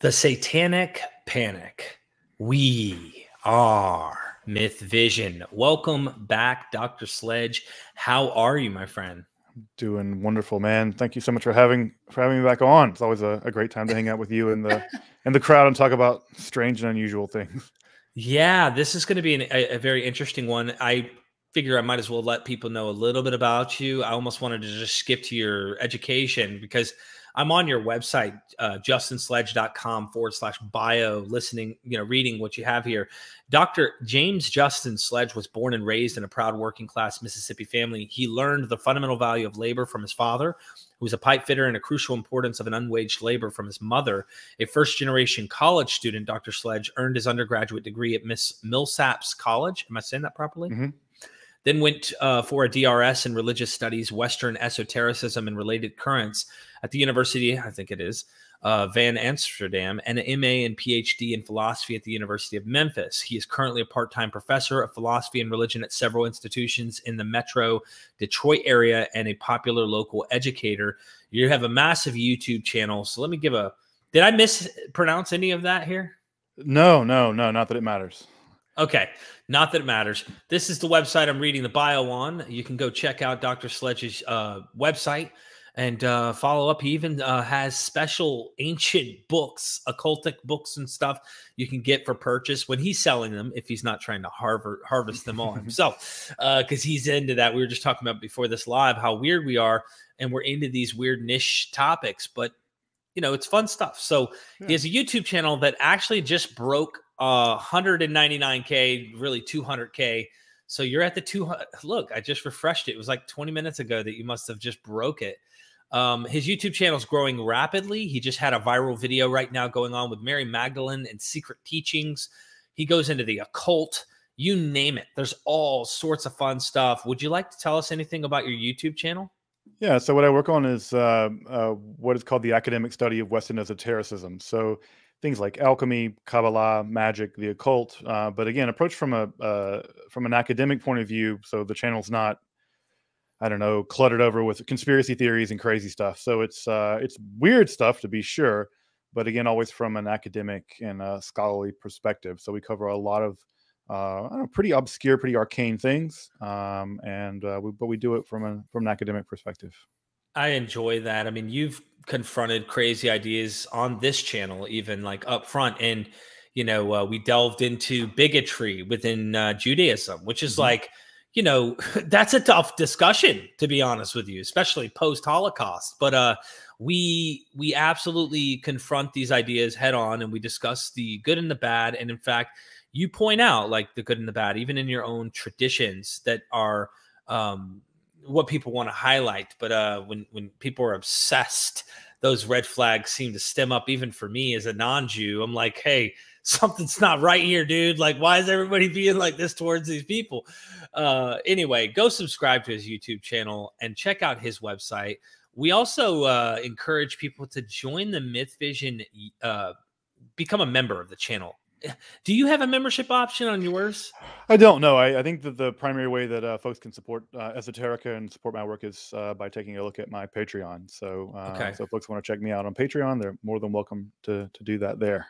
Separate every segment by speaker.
Speaker 1: The Satanic Panic. We are Myth Vision. Welcome back, Dr. Sledge. How are you, my friend?
Speaker 2: Doing wonderful, man. Thank you so much for having for having me back on. It's always a, a great time to hang out with you and the and the crowd and talk about strange and unusual things.
Speaker 1: Yeah, this is going to be an, a, a very interesting one. I figure I might as well let people know a little bit about you. I almost wanted to just skip to your education because I'm on your website, uh, justinsledge.com forward slash bio, listening, you know, reading what you have here. Dr. James Justin Sledge was born and raised in a proud working class Mississippi family. He learned the fundamental value of labor from his father, who was a pipe fitter, and a crucial importance of an unwaged labor from his mother. A first generation college student, Dr. Sledge earned his undergraduate degree at Miss Millsaps College. Am I saying that properly? Mm-hmm. Then went uh, for a DRS in religious studies, Western esotericism, and related currents at the University, I think it is, uh, Van Amsterdam, and an MA and PhD in philosophy at the University of Memphis. He is currently a part time professor of philosophy and religion at several institutions in the metro Detroit area and a popular local educator. You have a massive YouTube channel. So let me give a. Did I mispronounce any of that here?
Speaker 2: No, no, no, not that it matters.
Speaker 1: Okay, not that it matters. This is the website I'm reading the bio on. You can go check out Dr. Sledge's uh, website and uh, follow up. He even uh, has special ancient books, occultic books and stuff you can get for purchase when he's selling them. If he's not trying to harvest harvest them all himself, because uh, he's into that. We were just talking about before this live how weird we are, and we're into these weird niche topics, but you know it's fun stuff. So yeah. he has a YouTube channel that actually just broke uh 199k, really 200k. So you're at the 200. Look, I just refreshed it. It was like 20 minutes ago that you must have just broke it. Um, his YouTube channel is growing rapidly. He just had a viral video right now going on with Mary Magdalene and secret teachings. He goes into the occult, you name it. There's all sorts of fun stuff. Would you like to tell us anything about your YouTube channel?
Speaker 2: Yeah, so what I work on is uh, uh, what is called the academic study of Western esotericism. So things like alchemy, Kabbalah, magic, the occult. Uh, but again, approach from a uh, from an academic point of view. So the channel's not, I don't know, cluttered over with conspiracy theories and crazy stuff. So it's uh, it's weird stuff to be sure, but again, always from an academic and a scholarly perspective. So we cover a lot of uh, know, pretty obscure, pretty arcane things, um, and uh, we, but we do it from a from an academic perspective.
Speaker 1: I enjoy that. I mean, you've confronted crazy ideas on this channel, even like up front. And, you know, uh, we delved into bigotry within uh, Judaism, which is mm-hmm. like, you know, that's a tough discussion, to be honest with you, especially post Holocaust. But uh, we we absolutely confront these ideas head on and we discuss the good and the bad. And in fact, you point out like the good and the bad, even in your own traditions that are um, what people want to highlight. But uh, when when people are obsessed, those red flags seem to stem up. Even for me as a non-Jew, I'm like, hey, something's not right here, dude. Like, why is everybody being like this towards these people? Uh, anyway, go subscribe to his YouTube channel and check out his website. We also uh, encourage people to join the Myth Vision, uh, become a member of the channel do you have a membership option on yours?
Speaker 2: I don't know. I, I think that the primary way that uh, folks can support uh, Esoterica and support my work is uh, by taking a look at my Patreon. So, uh, okay. so if folks want to check me out on Patreon, they're more than welcome to to do that there.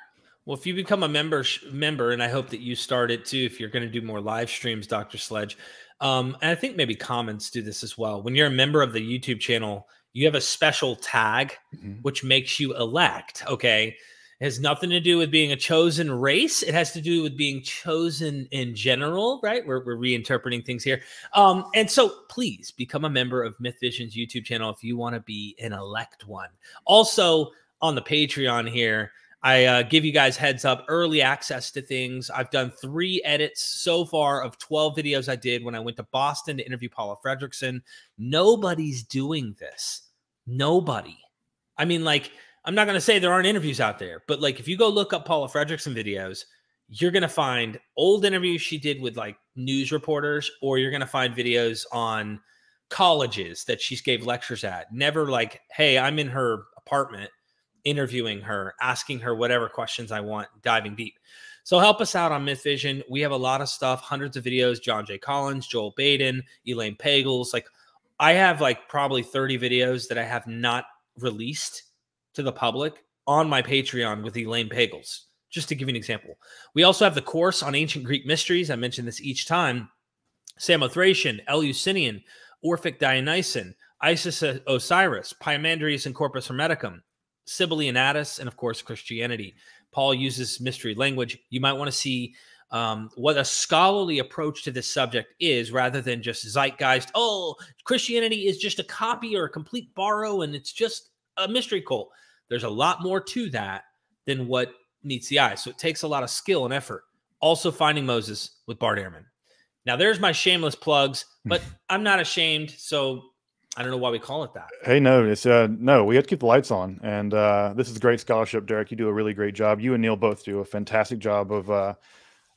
Speaker 1: Well, if you become a member member, and I hope that you start it too, if you're going to do more live streams, Doctor Sledge, um, and I think maybe comments do this as well. When you're a member of the YouTube channel, you have a special tag mm-hmm. which makes you elect. Okay it has nothing to do with being a chosen race. It has to do with being chosen in general, right? We're, we're reinterpreting things here. Um, and so please become a member of Myth Vision's YouTube channel if you want to be an elect one. Also, on the Patreon here, I uh, give you guys heads up, early access to things. I've done three edits so far of 12 videos I did when I went to Boston to interview Paula Fredriksen. Nobody's doing this. Nobody. I mean, like, I'm not going to say there aren't interviews out there, but like if you go look up Paula Fredriksen videos, you're going to find old interviews she did with like news reporters, or you're going to find videos on colleges that she gave lectures at. Never like, hey, I'm in her apartment interviewing her, asking her whatever questions I want, diving deep. So help us out on Myth Vision. We have a lot of stuff, hundreds of videos. John J. Collins, Joel Baden, Elaine Pagels. Like I have like probably 30 videos that I have not released to the public on my Patreon with Elaine Pagels, just to give you an example. We also have the course on ancient Greek mysteries. I mention this each time. Samothracian, Eleusinian, Orphic Dionysian, Isis Osiris, Poimandres and Corpus Hermeticum, And and of course, Christianity. Paul uses mystery language. You might want to see um, what a scholarly approach to this subject is rather than just zeitgeist. Oh, Christianity is just a copy or a complete borrow, and it's just a mystery cult. There's a lot more to that than what meets the eye. So it takes a lot of skill and effort. Also, finding Moses with Bart Ehrman. Now, there's my shameless plugs, but I'm not ashamed. So I don't know why we call it that.
Speaker 2: Hey, no, it's uh, no, we have to keep the lights on, and uh, this is great scholarship, Derek. You do a really great job. You and Neil both do a fantastic job of uh,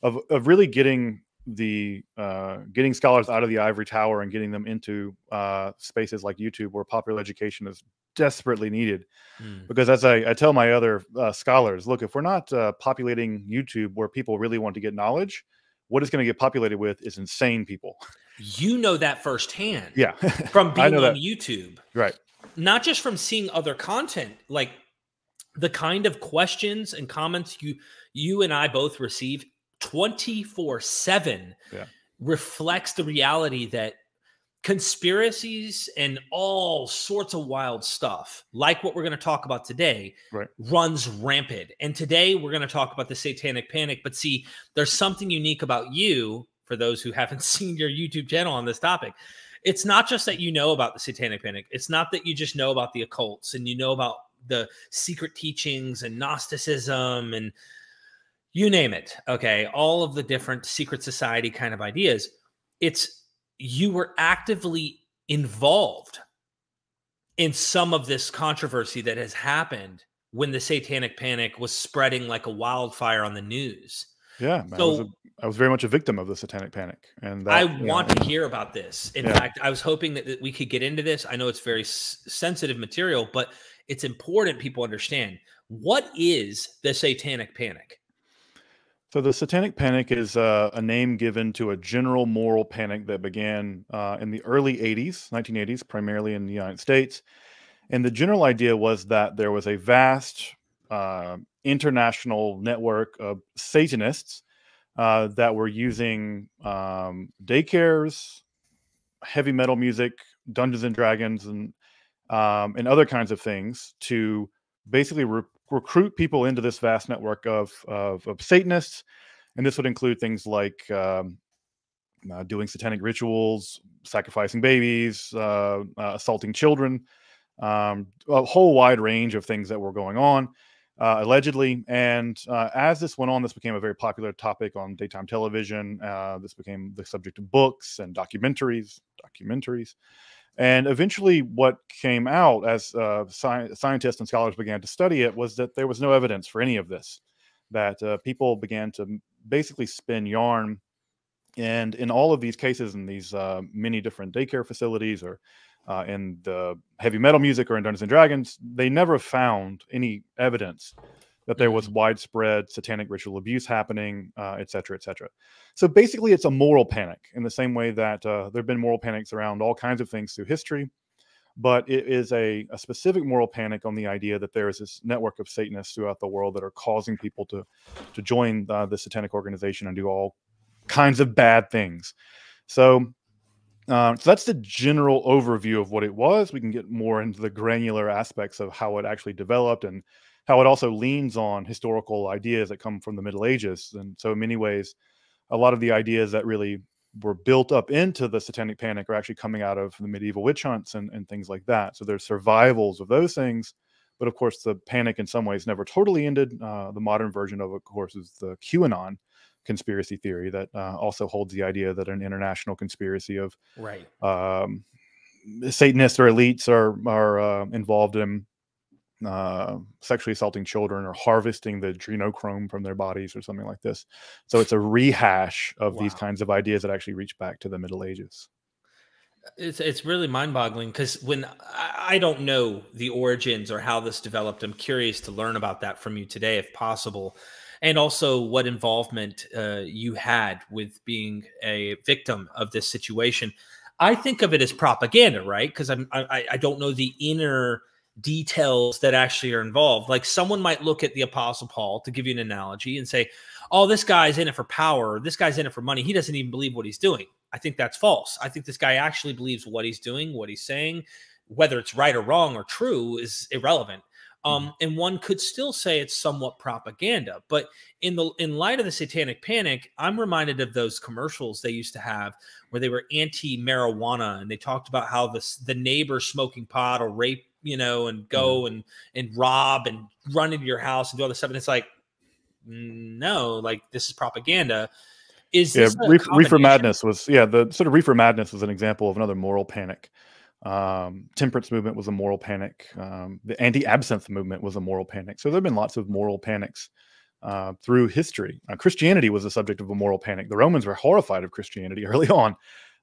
Speaker 2: of of really getting the uh, getting scholars out of the ivory tower and getting them into uh, spaces like YouTube, where popular education is desperately needed. Mm. Because as I, I, tell my other uh, scholars, look, if we're not uh, populating YouTube where people really want to get knowledge, what it's going to get populated with is insane people.
Speaker 1: You know that firsthand.
Speaker 2: Yeah.
Speaker 1: from being on that. YouTube.
Speaker 2: Right.
Speaker 1: Not just from seeing other content, like the kind of questions and comments you you and I both receive 24/7 yeah. reflects the reality that conspiracies and all sorts of wild stuff, like what we're going to talk about today,
Speaker 2: right.
Speaker 1: runs rampant. And today we're going to talk about the satanic panic. But see, there's something unique about you for those who haven't seen your YouTube channel on this topic. It's not just that you know about the satanic panic, it's not that you just know about the occults and you know about the secret teachings and Gnosticism and you name it. Okay. All of the different secret society kind of ideas. It's you were actively involved in some of this controversy that has happened when the satanic panic was spreading like a wildfire on the news.
Speaker 2: Yeah, so, I was, a, I was very much a victim of the satanic panic, and that,
Speaker 1: I want know, to hear about this. In yeah. fact, I was hoping that, that, we could get into this. I know it's very s- sensitive material, but it's important people understand what is the satanic panic.
Speaker 2: So the Satanic Panic is uh, a name given to a general moral panic that began uh, in the early 80s, 1980s, primarily in the United States. And the general idea was that there was a vast uh, international network of Satanists uh, that were using um, daycares, heavy metal music, Dungeons and Dragons, and um, and other kinds of things to basically re- recruit people into this vast network of, of, of Satanists. And this would include things like um, uh, doing satanic rituals, sacrificing babies, uh, uh, assaulting children, um, a whole wide range of things that were going on, uh, allegedly. And uh, as this went on, this became a very popular topic on daytime television. Uh, this became the subject of books and documentaries, documentaries. And eventually, what came out as uh, sci- scientists and scholars began to study it was that there was no evidence for any of this. That uh, people began to basically spin yarn. And in all of these cases, in these uh, many different daycare facilities or uh, in the heavy metal music or in Dungeons and Dragons, they never found any evidence that there was mm-hmm. widespread satanic ritual abuse happening, uh, et cetera, et cetera. So basically, it's a moral panic in the same way that uh, there have been moral panics around all kinds of things through history. But it is a, a specific moral panic on the idea that there is this network of Satanists throughout the world that are causing people to to join uh, the satanic organization and do all kinds of bad things. So uh, so that's the general overview of what it was. We can get more into the granular aspects of how it actually developed and how it also leans on historical ideas that come from the Middle Ages. And so, in many ways, a lot of the ideas that really were built up into the Satanic Panic are actually coming out of the medieval witch hunts and, and things like that. So, there's survivals of those things. But of course, the panic in some ways never totally ended. Uh, the modern version of, of course, is the QAnon conspiracy theory that uh, also holds the idea that an international conspiracy of
Speaker 1: right
Speaker 2: um, Satanists or elites are are uh, involved in uh, sexually assaulting children or harvesting the adrenochrome from their bodies or something like this. So it's a rehash of wow. these kinds of ideas that actually reach back to the Middle Ages.
Speaker 1: It's it's really mind-boggling because when I don't know the origins or how this developed, I'm curious to learn about that from you today, if possible, and also what involvement uh, you had with being a victim of this situation. I think of it as propaganda, right? Because I'm I, I don't know the inner details that actually are involved. Like someone might look at the Apostle Paul to give you an analogy and say, "Oh, this guy's in it for power. This guy's in it for money. He doesn't even believe what he's doing." I think that's false. I think this guy actually believes what he's doing, what he's saying, whether it's right or wrong or true is irrelevant. Um, and one could still say it's somewhat propaganda. But in the in light of the satanic panic, I'm reminded of those commercials they used to have where they were anti-marijuana and they talked about how this the neighbor smoking pot or rape, you know, and go mm-hmm. and and rob and run into your house and do all this stuff. And it's like, no, like this is propaganda. Is
Speaker 2: yeah, reefer, reefer madness was yeah the sort of reefer madness was an example of another moral panic um, temperance movement was a moral panic. Um, the anti-absinthe movement was a moral panic. So there have been lots of moral panics uh, through history. Uh, Christianity was the subject of a moral panic. The Romans were horrified of Christianity early on.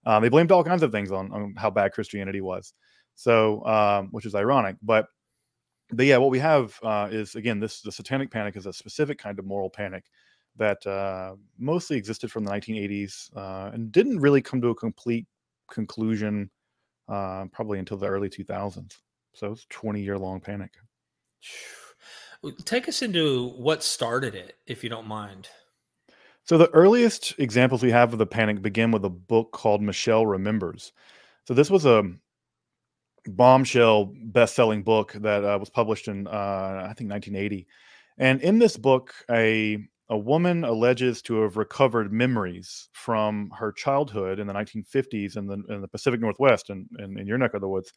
Speaker 2: Uh, they blamed all kinds of things on, on how bad Christianity was. So, um, which is ironic, but but yeah, what we have uh, is again this the Satanic Panic is a specific kind of moral panic that uh, mostly existed from the 1980s uh, and didn't really come to a complete conclusion uh, probably until the early 2000s. So it's 20 year long panic.
Speaker 1: Take us into what started it, if you don't mind.
Speaker 2: So the earliest examples we have of the panic begin with a book called Michelle Remembers. So this was a bombshell best-selling book that uh, was published in uh, I think 1980. And in this book, a a woman alleges to have recovered memories from her childhood in the 1950s in the, in the Pacific Northwest and in, in, in, your neck of the woods,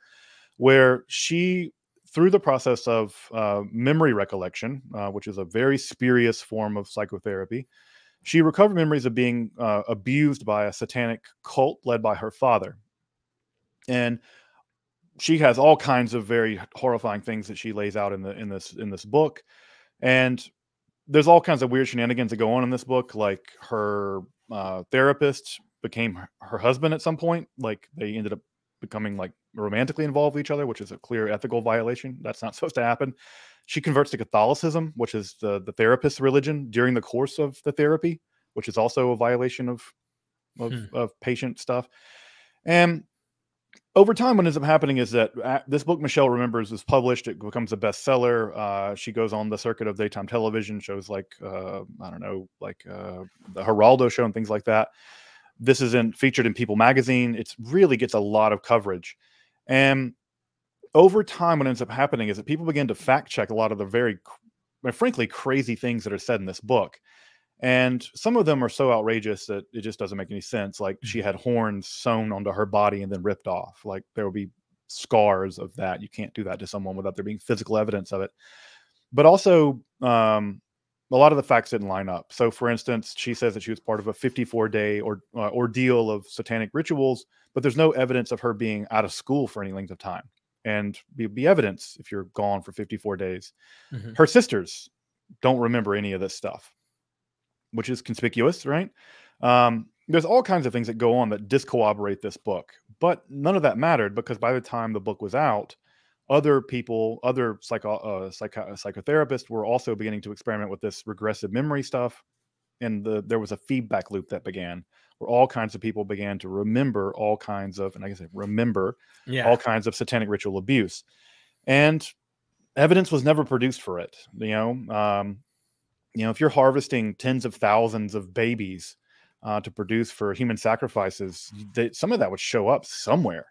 Speaker 2: where she, through the process of uh, memory recollection, uh, which is a very spurious form of psychotherapy, she recovered memories of being uh, abused by a satanic cult led by her father. And she has all kinds of very horrifying things that she lays out in the in this in this book and there's all kinds of weird shenanigans that go on in this book. Like her uh, therapist became her husband at some point. Like they ended up becoming like romantically involved with each other, which is a clear ethical violation. That's not supposed to happen. She converts to Catholicism, which is the the therapist's religion, during the course of the therapy, which is also a violation of of, hmm. of patient stuff. And over time, what ends up happening is that uh, this book Michelle remembers is published. It becomes a bestseller. Uh, she goes on the circuit of daytime television shows like uh, I don't know, like uh, the Geraldo show and things like that. This is in featured in People magazine. It really gets a lot of coverage, and over time, what ends up happening is that people begin to fact check a lot of the very, frankly, crazy things that are said in this book and some of them are so outrageous that it just doesn't make any sense like she mm-hmm. had horns sewn onto her body and then ripped off like there will be scars of that you can't do that to someone without there being physical evidence of it. But also um, a lot of the facts didn't line up. So for instance she says that she was part of a 54 day or uh, ordeal of satanic rituals but there's no evidence of her being out of school for any length of time. And be, be evidence if you're gone for 54 days. Mm-hmm. her sisters don't remember any of this stuff which is conspicuous, right? Um, there's all kinds of things that go on that discorroborate this book, but none of that mattered because by the time the book was out, other people, other psycho, uh, psycho psychotherapists were also beginning to experiment with this regressive memory stuff, and the, there was a feedback loop that began where all kinds of people began to remember all kinds of, and I guess remember yeah. all kinds of satanic ritual abuse, and evidence was never produced for it. You know, um, you know, if you're harvesting tens of thousands of babies uh, to produce for human sacrifices, they, some of that would show up somewhere,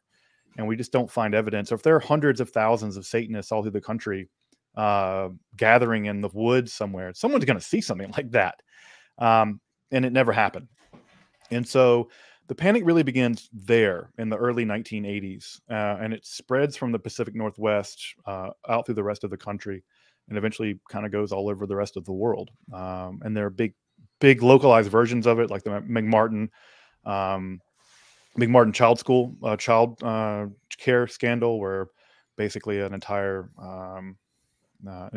Speaker 2: and we just don't find evidence. Or if there are hundreds of thousands of Satanists all through the country uh, gathering in the woods somewhere, someone's going to see something like that, um, and it never happened. And so the panic really begins there in the early 1980s, uh, and it spreads from the Pacific Northwest uh, out through the rest of the country and eventually kind of goes all over the rest of the world. Um, and there are big, big localized versions of it, like the McMartin, um, McMartin Child School, uh, child uh, care scandal, where basically an entire um, uh,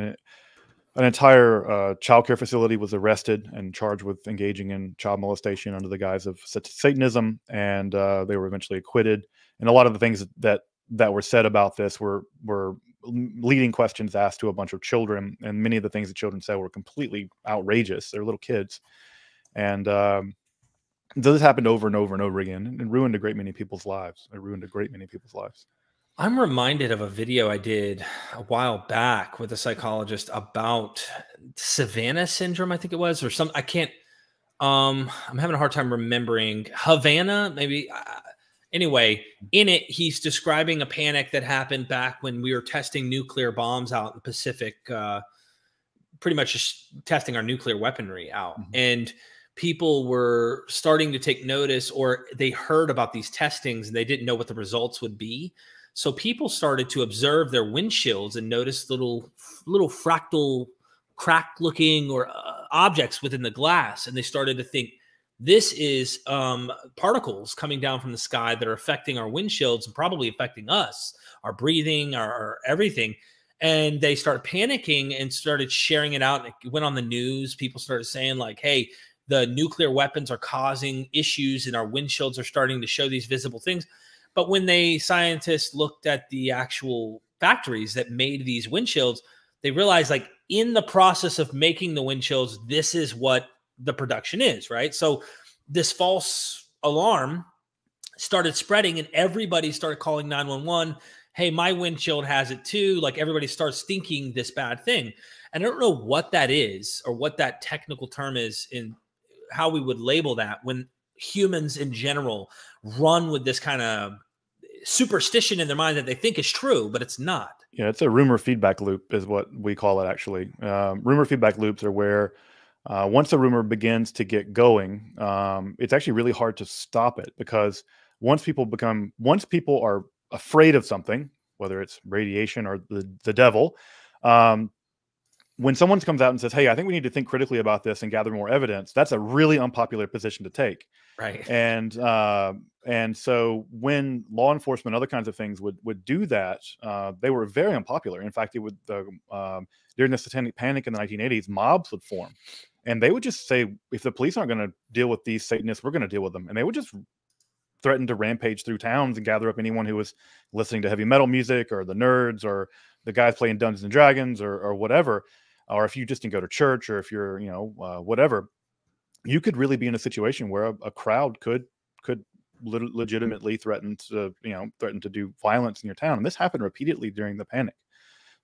Speaker 2: an entire uh, child care facility was arrested and charged with engaging in child molestation under the guise of Satanism, and uh, they were eventually acquitted. And a lot of the things that that were said about this were were leading questions asked to a bunch of children, and many of the things the children said were completely outrageous. They're little kids, and um, so this happened over and over and over again, and ruined a great many people's lives. It ruined a great many people's lives.
Speaker 1: I'm reminded of a video I did a while back with a psychologist about Savannah syndrome, I think it was, or some. I can't. Um, I'm having a hard time remembering Havana, maybe. Anyway, in it, he's describing a panic that happened back when we were testing nuclear bombs out in the Pacific. Uh, pretty much just testing our nuclear weaponry out, mm-hmm. and people were starting to take notice, or they heard about these testings and they didn't know what the results would be so people started to observe their windshields and notice little little fractal crack looking or uh, objects within the glass and they started to think this is um, particles coming down from the sky that are affecting our windshields and probably affecting us our breathing our, our everything. And they started panicking and started sharing it out it went on the news. People started saying like hey the nuclear weapons are causing issues and our windshields are starting to show these visible things. But when they scientists looked at the actual factories that made these windshields, they realized like in the process of making the windshields, this is what the production is, right? So this false alarm started spreading and everybody started calling 911 hey my windshield has it too like everybody starts thinking this bad thing and i don't know what that is or what that technical term is in how we would label that when humans in general run with this kind of superstition in their mind that they think is true, but it's not.
Speaker 2: Yeah, it's a rumor feedback loop, is what we call it actually. Um, rumor feedback loops are where uh, once a rumor begins to get going, um, it's actually really hard to stop it because once people become, once people are afraid of something, whether it's radiation or the, the devil, um, when someone comes out and says, "Hey, I think we need to think critically about this and gather more evidence," that's a really unpopular position to take.
Speaker 1: Right.
Speaker 2: And uh, and so when law enforcement, other kinds of things would would do that, uh, they were very unpopular. In fact, it would the um, during the Satanic Panic in the 1980s, mobs would form, and they would just say, "If the police aren't going to deal with these Satanists, we're going to deal with them," and they would just threaten to rampage through towns and gather up anyone who was listening to heavy metal music or the nerds or the guys playing Dungeons and Dragons or, or whatever or if you just didn't go to church or if you're you know uh, whatever you could really be in a situation where a, a crowd could could le- legitimately threatened to you know threaten to do violence in your town and this happened repeatedly during the panic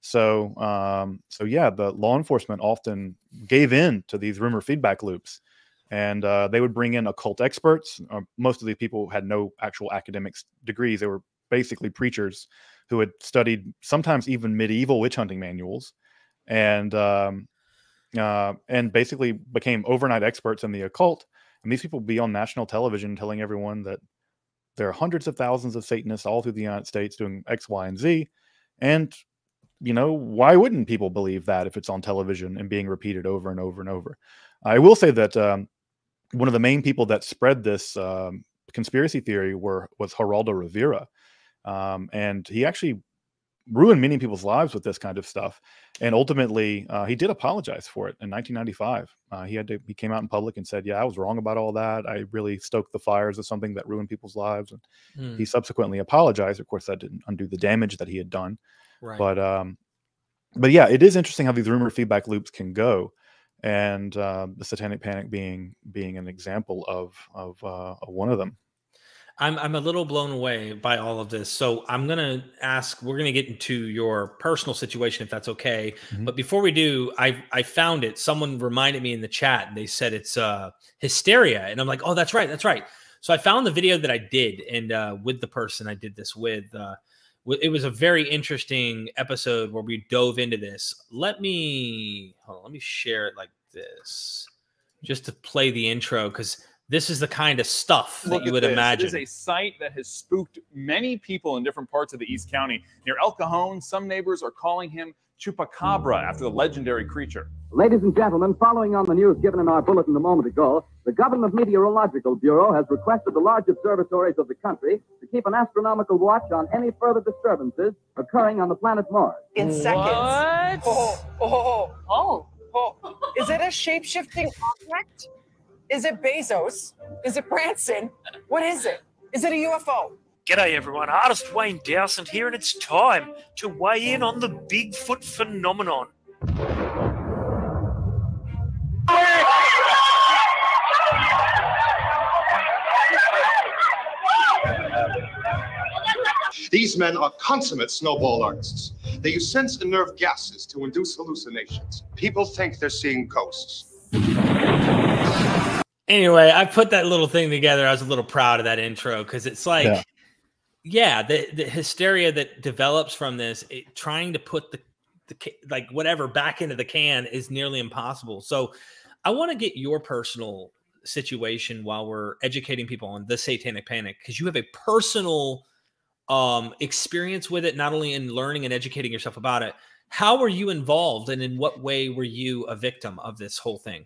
Speaker 2: so um so yeah the law enforcement often gave in to these rumor feedback loops and uh, they would bring in occult experts uh, most of these people had no actual academic degrees they were basically preachers who had studied sometimes even medieval witch hunting manuals and um, uh, and basically became overnight experts in the occult. And these people be on national television telling everyone that there are hundreds of thousands of Satanists all through the United States doing X, Y, and Z. And you know, why wouldn't people believe that if it's on television and being repeated over and over and over? I will say that um, one of the main people that spread this um, conspiracy theory were was Geraldo Rivera, um, and he actually ruined many people's lives with this kind of stuff. And ultimately, uh, he did apologize for it in 1995. Uh, he had to, he came out in public and said, "Yeah, I was wrong about all that. I really stoked the fires of something that ruined people's lives." And mm. he subsequently apologized. Of course, that didn't undo the damage that he had done. Right. But um, but yeah, it is interesting how these rumor feedback loops can go, and uh, the Satanic Panic being being an example of of uh, one of them.
Speaker 1: I'm I'm a little blown away by all of this. So I'm gonna ask. We're gonna get into your personal situation if that's okay. Mm-hmm. But before we do, I I found it. Someone reminded me in the chat, and they said it's uh hysteria, and I'm like, oh, that's right, that's right. So I found the video that I did, and uh, with the person I did this with. Uh, it was a very interesting episode where we dove into this. Let me hold on, let me share it like this, just to play the intro because this is the kind of stuff Look that you would this. imagine.
Speaker 3: It is a site that has spooked many people in different parts of the East County. Near El Cajon, some neighbors are calling him Chupacabra after the legendary creature.
Speaker 4: Ladies and gentlemen, following on the news given in our bulletin a moment ago, the Government Meteorological Bureau has requested the large observatories of the country to keep an astronomical watch on any further disturbances occurring on the planet Mars.
Speaker 5: In seconds. What? Oh, oh, oh, oh. Is it a shape shifting object? Is it Bezos? Is it Branson? What is it? Is it a UFO?
Speaker 6: G'day everyone, artist Wayne Dowsett here, and it's time to weigh in on the Bigfoot phenomenon.
Speaker 7: These men are consummate snowball artists. They use sense and nerve gases to induce hallucinations. People think they're seeing ghosts.
Speaker 1: Anyway, I put that little thing together. I was a little proud of that intro because it's like, yeah, yeah the, the hysteria that develops from this, it, trying to put the, the like whatever back into the can is nearly impossible. So, I want to get your personal situation while we're educating people on the satanic panic because you have a personal um, experience with it, not only in learning and educating yourself about it. How were you involved, and in what way were you a victim of this whole thing?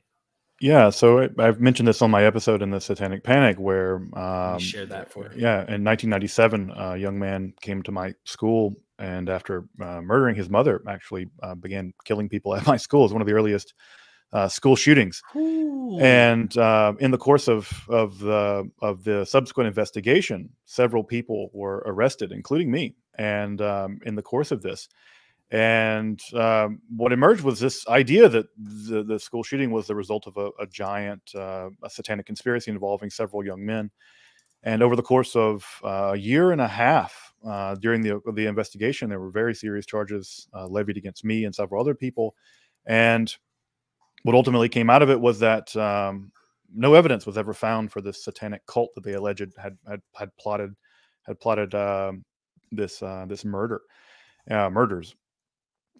Speaker 2: Yeah, so I've mentioned this on my episode in the Satanic Panic, where um,
Speaker 1: share that for.
Speaker 2: Yeah, in 1997, a young man came to my school, and after uh, murdering his mother, actually uh, began killing people at my school. It's one of the earliest uh, school shootings. Ooh. And uh, in the course of of the of the subsequent investigation, several people were arrested, including me. And um, in the course of this, and um, what emerged was this idea that the, the school shooting was the result of a, a giant uh, a satanic conspiracy involving several young men. And over the course of uh, a year and a half uh, during the the investigation, there were very serious charges uh, levied against me and several other people. And what ultimately came out of it was that um, no evidence was ever found for this satanic cult that they alleged had had, had plotted had plotted um, this uh, this murder uh, murders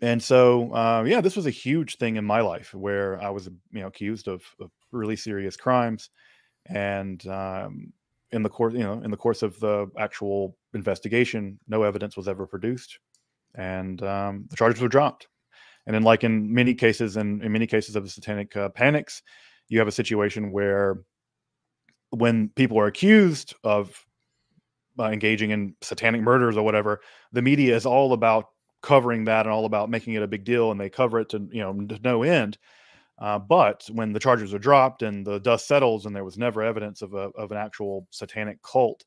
Speaker 2: and so uh, yeah this was a huge thing in my life where i was you know accused of, of really serious crimes and um, in the course you know in the course of the actual investigation no evidence was ever produced and um, the charges were dropped. And then like in many cases and in many cases of the satanic uh, panics you have a situation where when people are accused of uh, engaging in satanic murders or whatever the media is all about covering that and all about making it a big deal and they cover it to you know to no end uh, but when the charges are dropped and the dust settles and there was never evidence of a of an actual satanic cult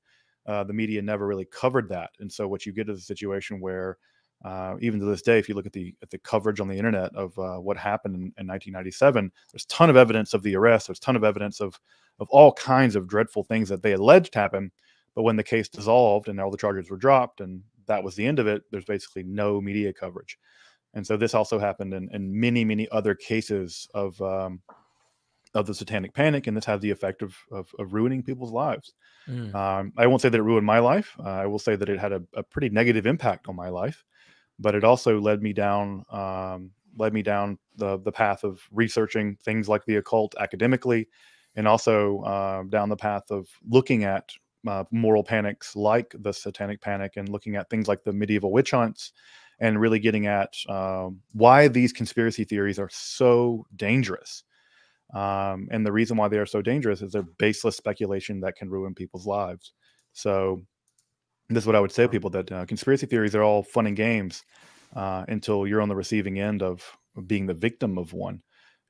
Speaker 2: uh, the media never really covered that. And so what you get is a situation where uh, even to this day if you look at the at the coverage on the internet of uh, what happened in, in 1997 there's a ton of evidence of the arrest there's a ton of evidence of of all kinds of dreadful things that they alleged happened but when the case dissolved and all the charges were dropped and that was the end of it, there's basically no media coverage. And so this also happened in, in many, many other cases of um, of the satanic panic, and this had the effect of of, of ruining people's lives. Mm. Um, I won't say that it ruined my life. Uh, I will say that it had a, a, pretty negative impact on my life, but it also led me down um, led me down the the path of researching things like the occult academically, and also uh, down the path of looking at uh, moral panics like the satanic panic and looking at things like the medieval witch hunts and really getting at um, why these conspiracy theories are so dangerous. Um, and the reason why they are so dangerous is they're baseless speculation that can ruin people's lives. So, this is what I would say to people that uh, conspiracy theories are all fun and games uh, until you're on the receiving end of, being the victim of one.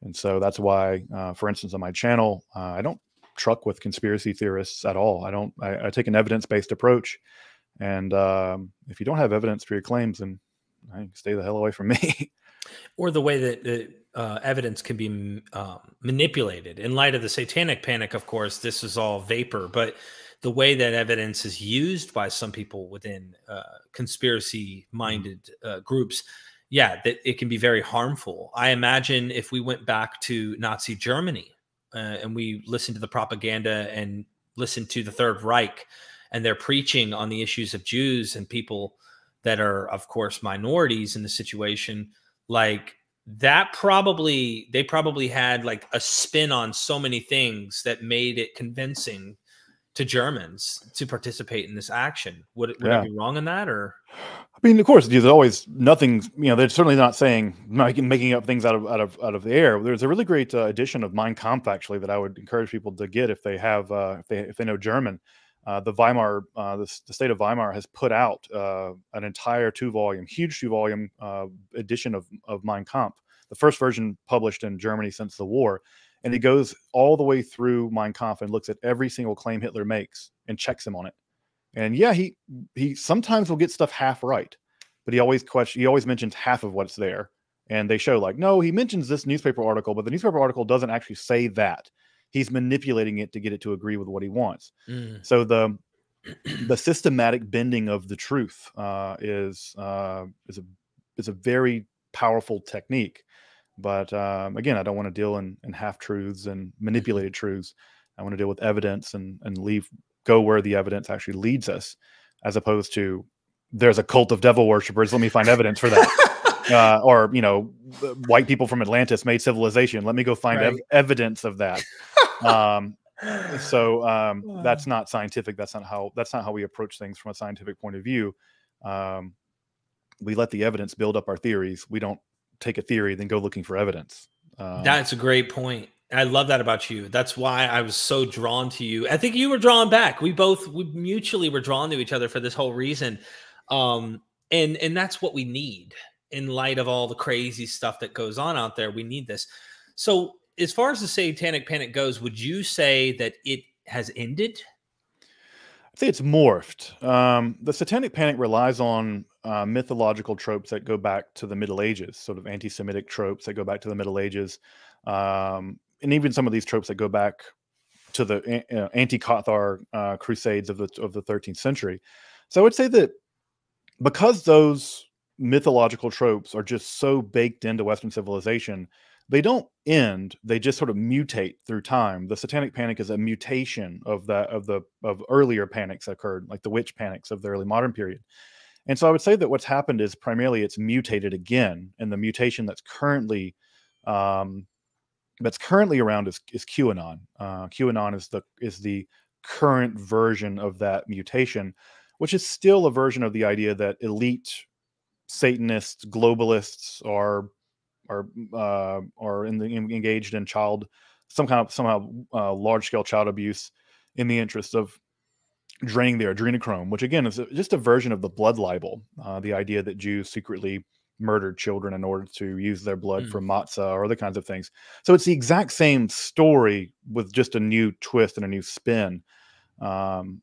Speaker 2: And so that's why, uh, for instance, on my channel, uh, I don't truck with conspiracy theorists at all. I don't. I, I take an evidence based approach, and um, if you don't have evidence for your claims, then I stay the hell away from me.
Speaker 1: or the way that uh, evidence can be um, manipulated. In light of the satanic panic, of course, this is all vapor, but the way that evidence is used by some people within uh, conspiracy minded uh, groups yeah that it can be very harmful i imagine if we went back to nazi germany uh, and we listen to the propaganda and listen to the Third Reich, and they're preaching on the issues of Jews and people that are, of course, minorities in the situation, like that probably they probably had like a spin on so many things that made it convincing to Germans to participate in this action. Would, would yeah. I be wrong in that, or?
Speaker 2: I mean, of course, there's always nothing. You know, they're certainly not saying making making up things out of out of out of the air. There's a really great uh, edition of Mein Kampf actually that I would encourage people to get if they have uh, if they if they know German. Uh, the Weimar, uh, the, the, state of Weimar has put out uh, an entire two volume, huge two volume uh, edition of of Mein Kampf, the first version published in Germany since the war, and it goes all the way through Mein Kampf and looks at every single claim Hitler makes and checks him on it. And yeah, he he sometimes will get stuff half right, but he always question he always mentions half of what's there. And they show like, no, he mentions this newspaper article, but the newspaper article doesn't actually say that. He's manipulating it to get it to agree with what he wants. Mm. So the the systematic bending of the truth uh, is uh, is a is a very powerful technique. But um, again, I don't want to deal in, in half truths and manipulated truths. I want to deal with evidence and and leave go where the evidence actually leads us, as opposed to there's a cult of devil worshippers. Let me find evidence for that. uh, or you know, white people from Atlantis made civilization. Let me go find
Speaker 1: Right.
Speaker 2: ev- evidence of that. um, so um, that's not scientific. That's not how that's not how we approach things from a scientific point of view. Um, we let the evidence build up our theories. We don't take a theory then go looking for evidence. Um,
Speaker 1: That's a great point. I love that about you. That's why I was so drawn to you. I think you were drawn back. We both we mutually were drawn to each other for this whole reason. Um and and that's what we need in light of all the crazy stuff that goes on out there. We need this. So as far as the satanic panic goes, would you say that it has ended?
Speaker 2: Say it's morphed. Um, the Satanic Panic relies on uh, mythological tropes that go back to the Middle Ages, sort of anti-Semitic tropes that go back to the Middle Ages, um, and even some of these tropes that go back to the a- uh, anti-Cathar uh, crusades of the of the 13th century. So I would say that because those mythological tropes are just so baked into Western civilization, they don't end they just sort of mutate through time. The satanic panic is a mutation of that of the of earlier panics that occurred like the witch panics of the early modern period. And so i would say that what's happened is primarily it's mutated again and the mutation that's currently um that's currently around is, is qanon. Uh qanon is the is the current version of that mutation which is still a version of the idea that elite satanists globalists are are uh, are in the en- engaged in child some kind of somehow uh, large scale child abuse in the interest of draining their adrenochrome, which again is a- just a version of the blood libel, uh, the idea that Jews secretly murdered children in order to use their blood
Speaker 1: Mm.
Speaker 2: for matzah or other kinds of things. So it's the exact same story with just a new twist and a new spin. Um,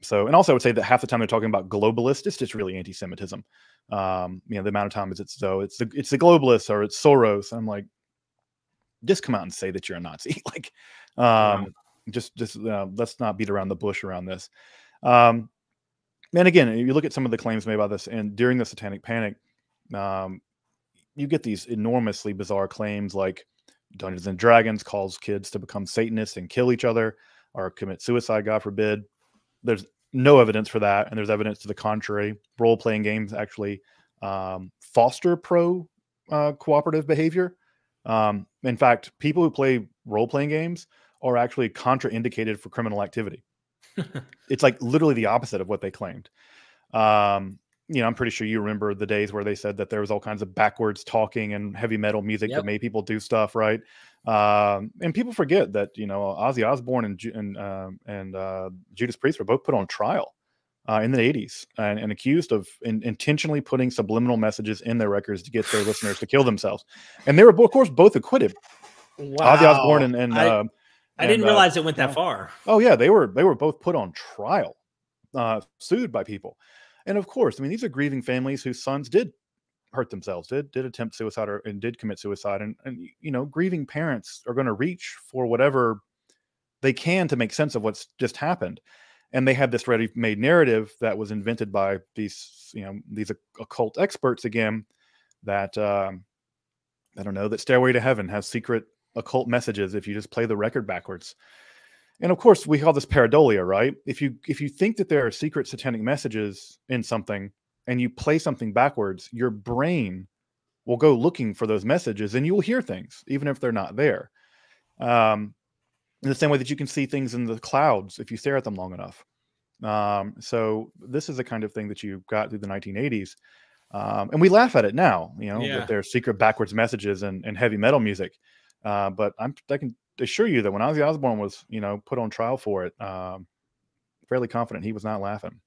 Speaker 2: so, and also I would say that half the time they're talking about globalist, it's just really anti-Semitism. Um, you know, the amount of time is it's so it's the it's the globalists or it's Soros. I'm like, just come out and say that you're a Nazi. like, um, just just uh, let's not beat around the bush around this. Um, and again, you look at some of the claims made by this, and during the Satanic Panic, um, you get these enormously bizarre claims like Dungeons and Dragons calls kids to become Satanists and kill each other or commit suicide, God forbid. There's no evidence for that, and there's evidence to the contrary. Role playing games actually um, foster pro uh, cooperative behavior. Um, in fact, people who play role playing games are actually contraindicated for criminal activity. it's like literally the opposite of what they claimed. Um, you know, I'm pretty sure you remember the days where they said that there was all kinds of backwards talking and heavy metal music
Speaker 1: Yep.
Speaker 2: that made people do stuff, right? Um, and people forget that you know Ozzy Osbourne and and um, and uh, Judas Priest were both put on trial uh, in the 80s and, and accused of in, intentionally putting subliminal messages in their records to get their listeners to kill themselves, and they were of course both acquitted. Wow. Ozzy Osbourne and, and
Speaker 1: I,
Speaker 2: um,
Speaker 1: I didn't
Speaker 2: and, uh,
Speaker 1: realize it went that far.
Speaker 2: Oh yeah, they were they were both put on trial, uh, sued by people, and of course, I mean these are grieving families whose sons did hurt themselves, did did attempt suicide or and did commit suicide, and and you know grieving parents are going to reach for whatever they can to make sense of what's just happened, and they had this ready-made narrative that was invented by these you know these occult experts again that um, I don't know that Stairway to Heaven has secret occult messages if you just play the record backwards. And of course we call this pareidolia right? If you if you think that there are secret satanic messages in something and you play something backwards your brain will go looking for those messages and you will hear things even if they're not there um in the same way that you can see things in the clouds if you stare at them long enough um so this is the kind of thing that you got through the 1980s um, and we laugh at it now you know
Speaker 1: Yeah.
Speaker 2: that there are secret backwards messages and, and heavy metal music uh, but I'm I can assure you that when Ozzy Osbourne was, you know, put on trial for it, um, fairly confident he was not laughing.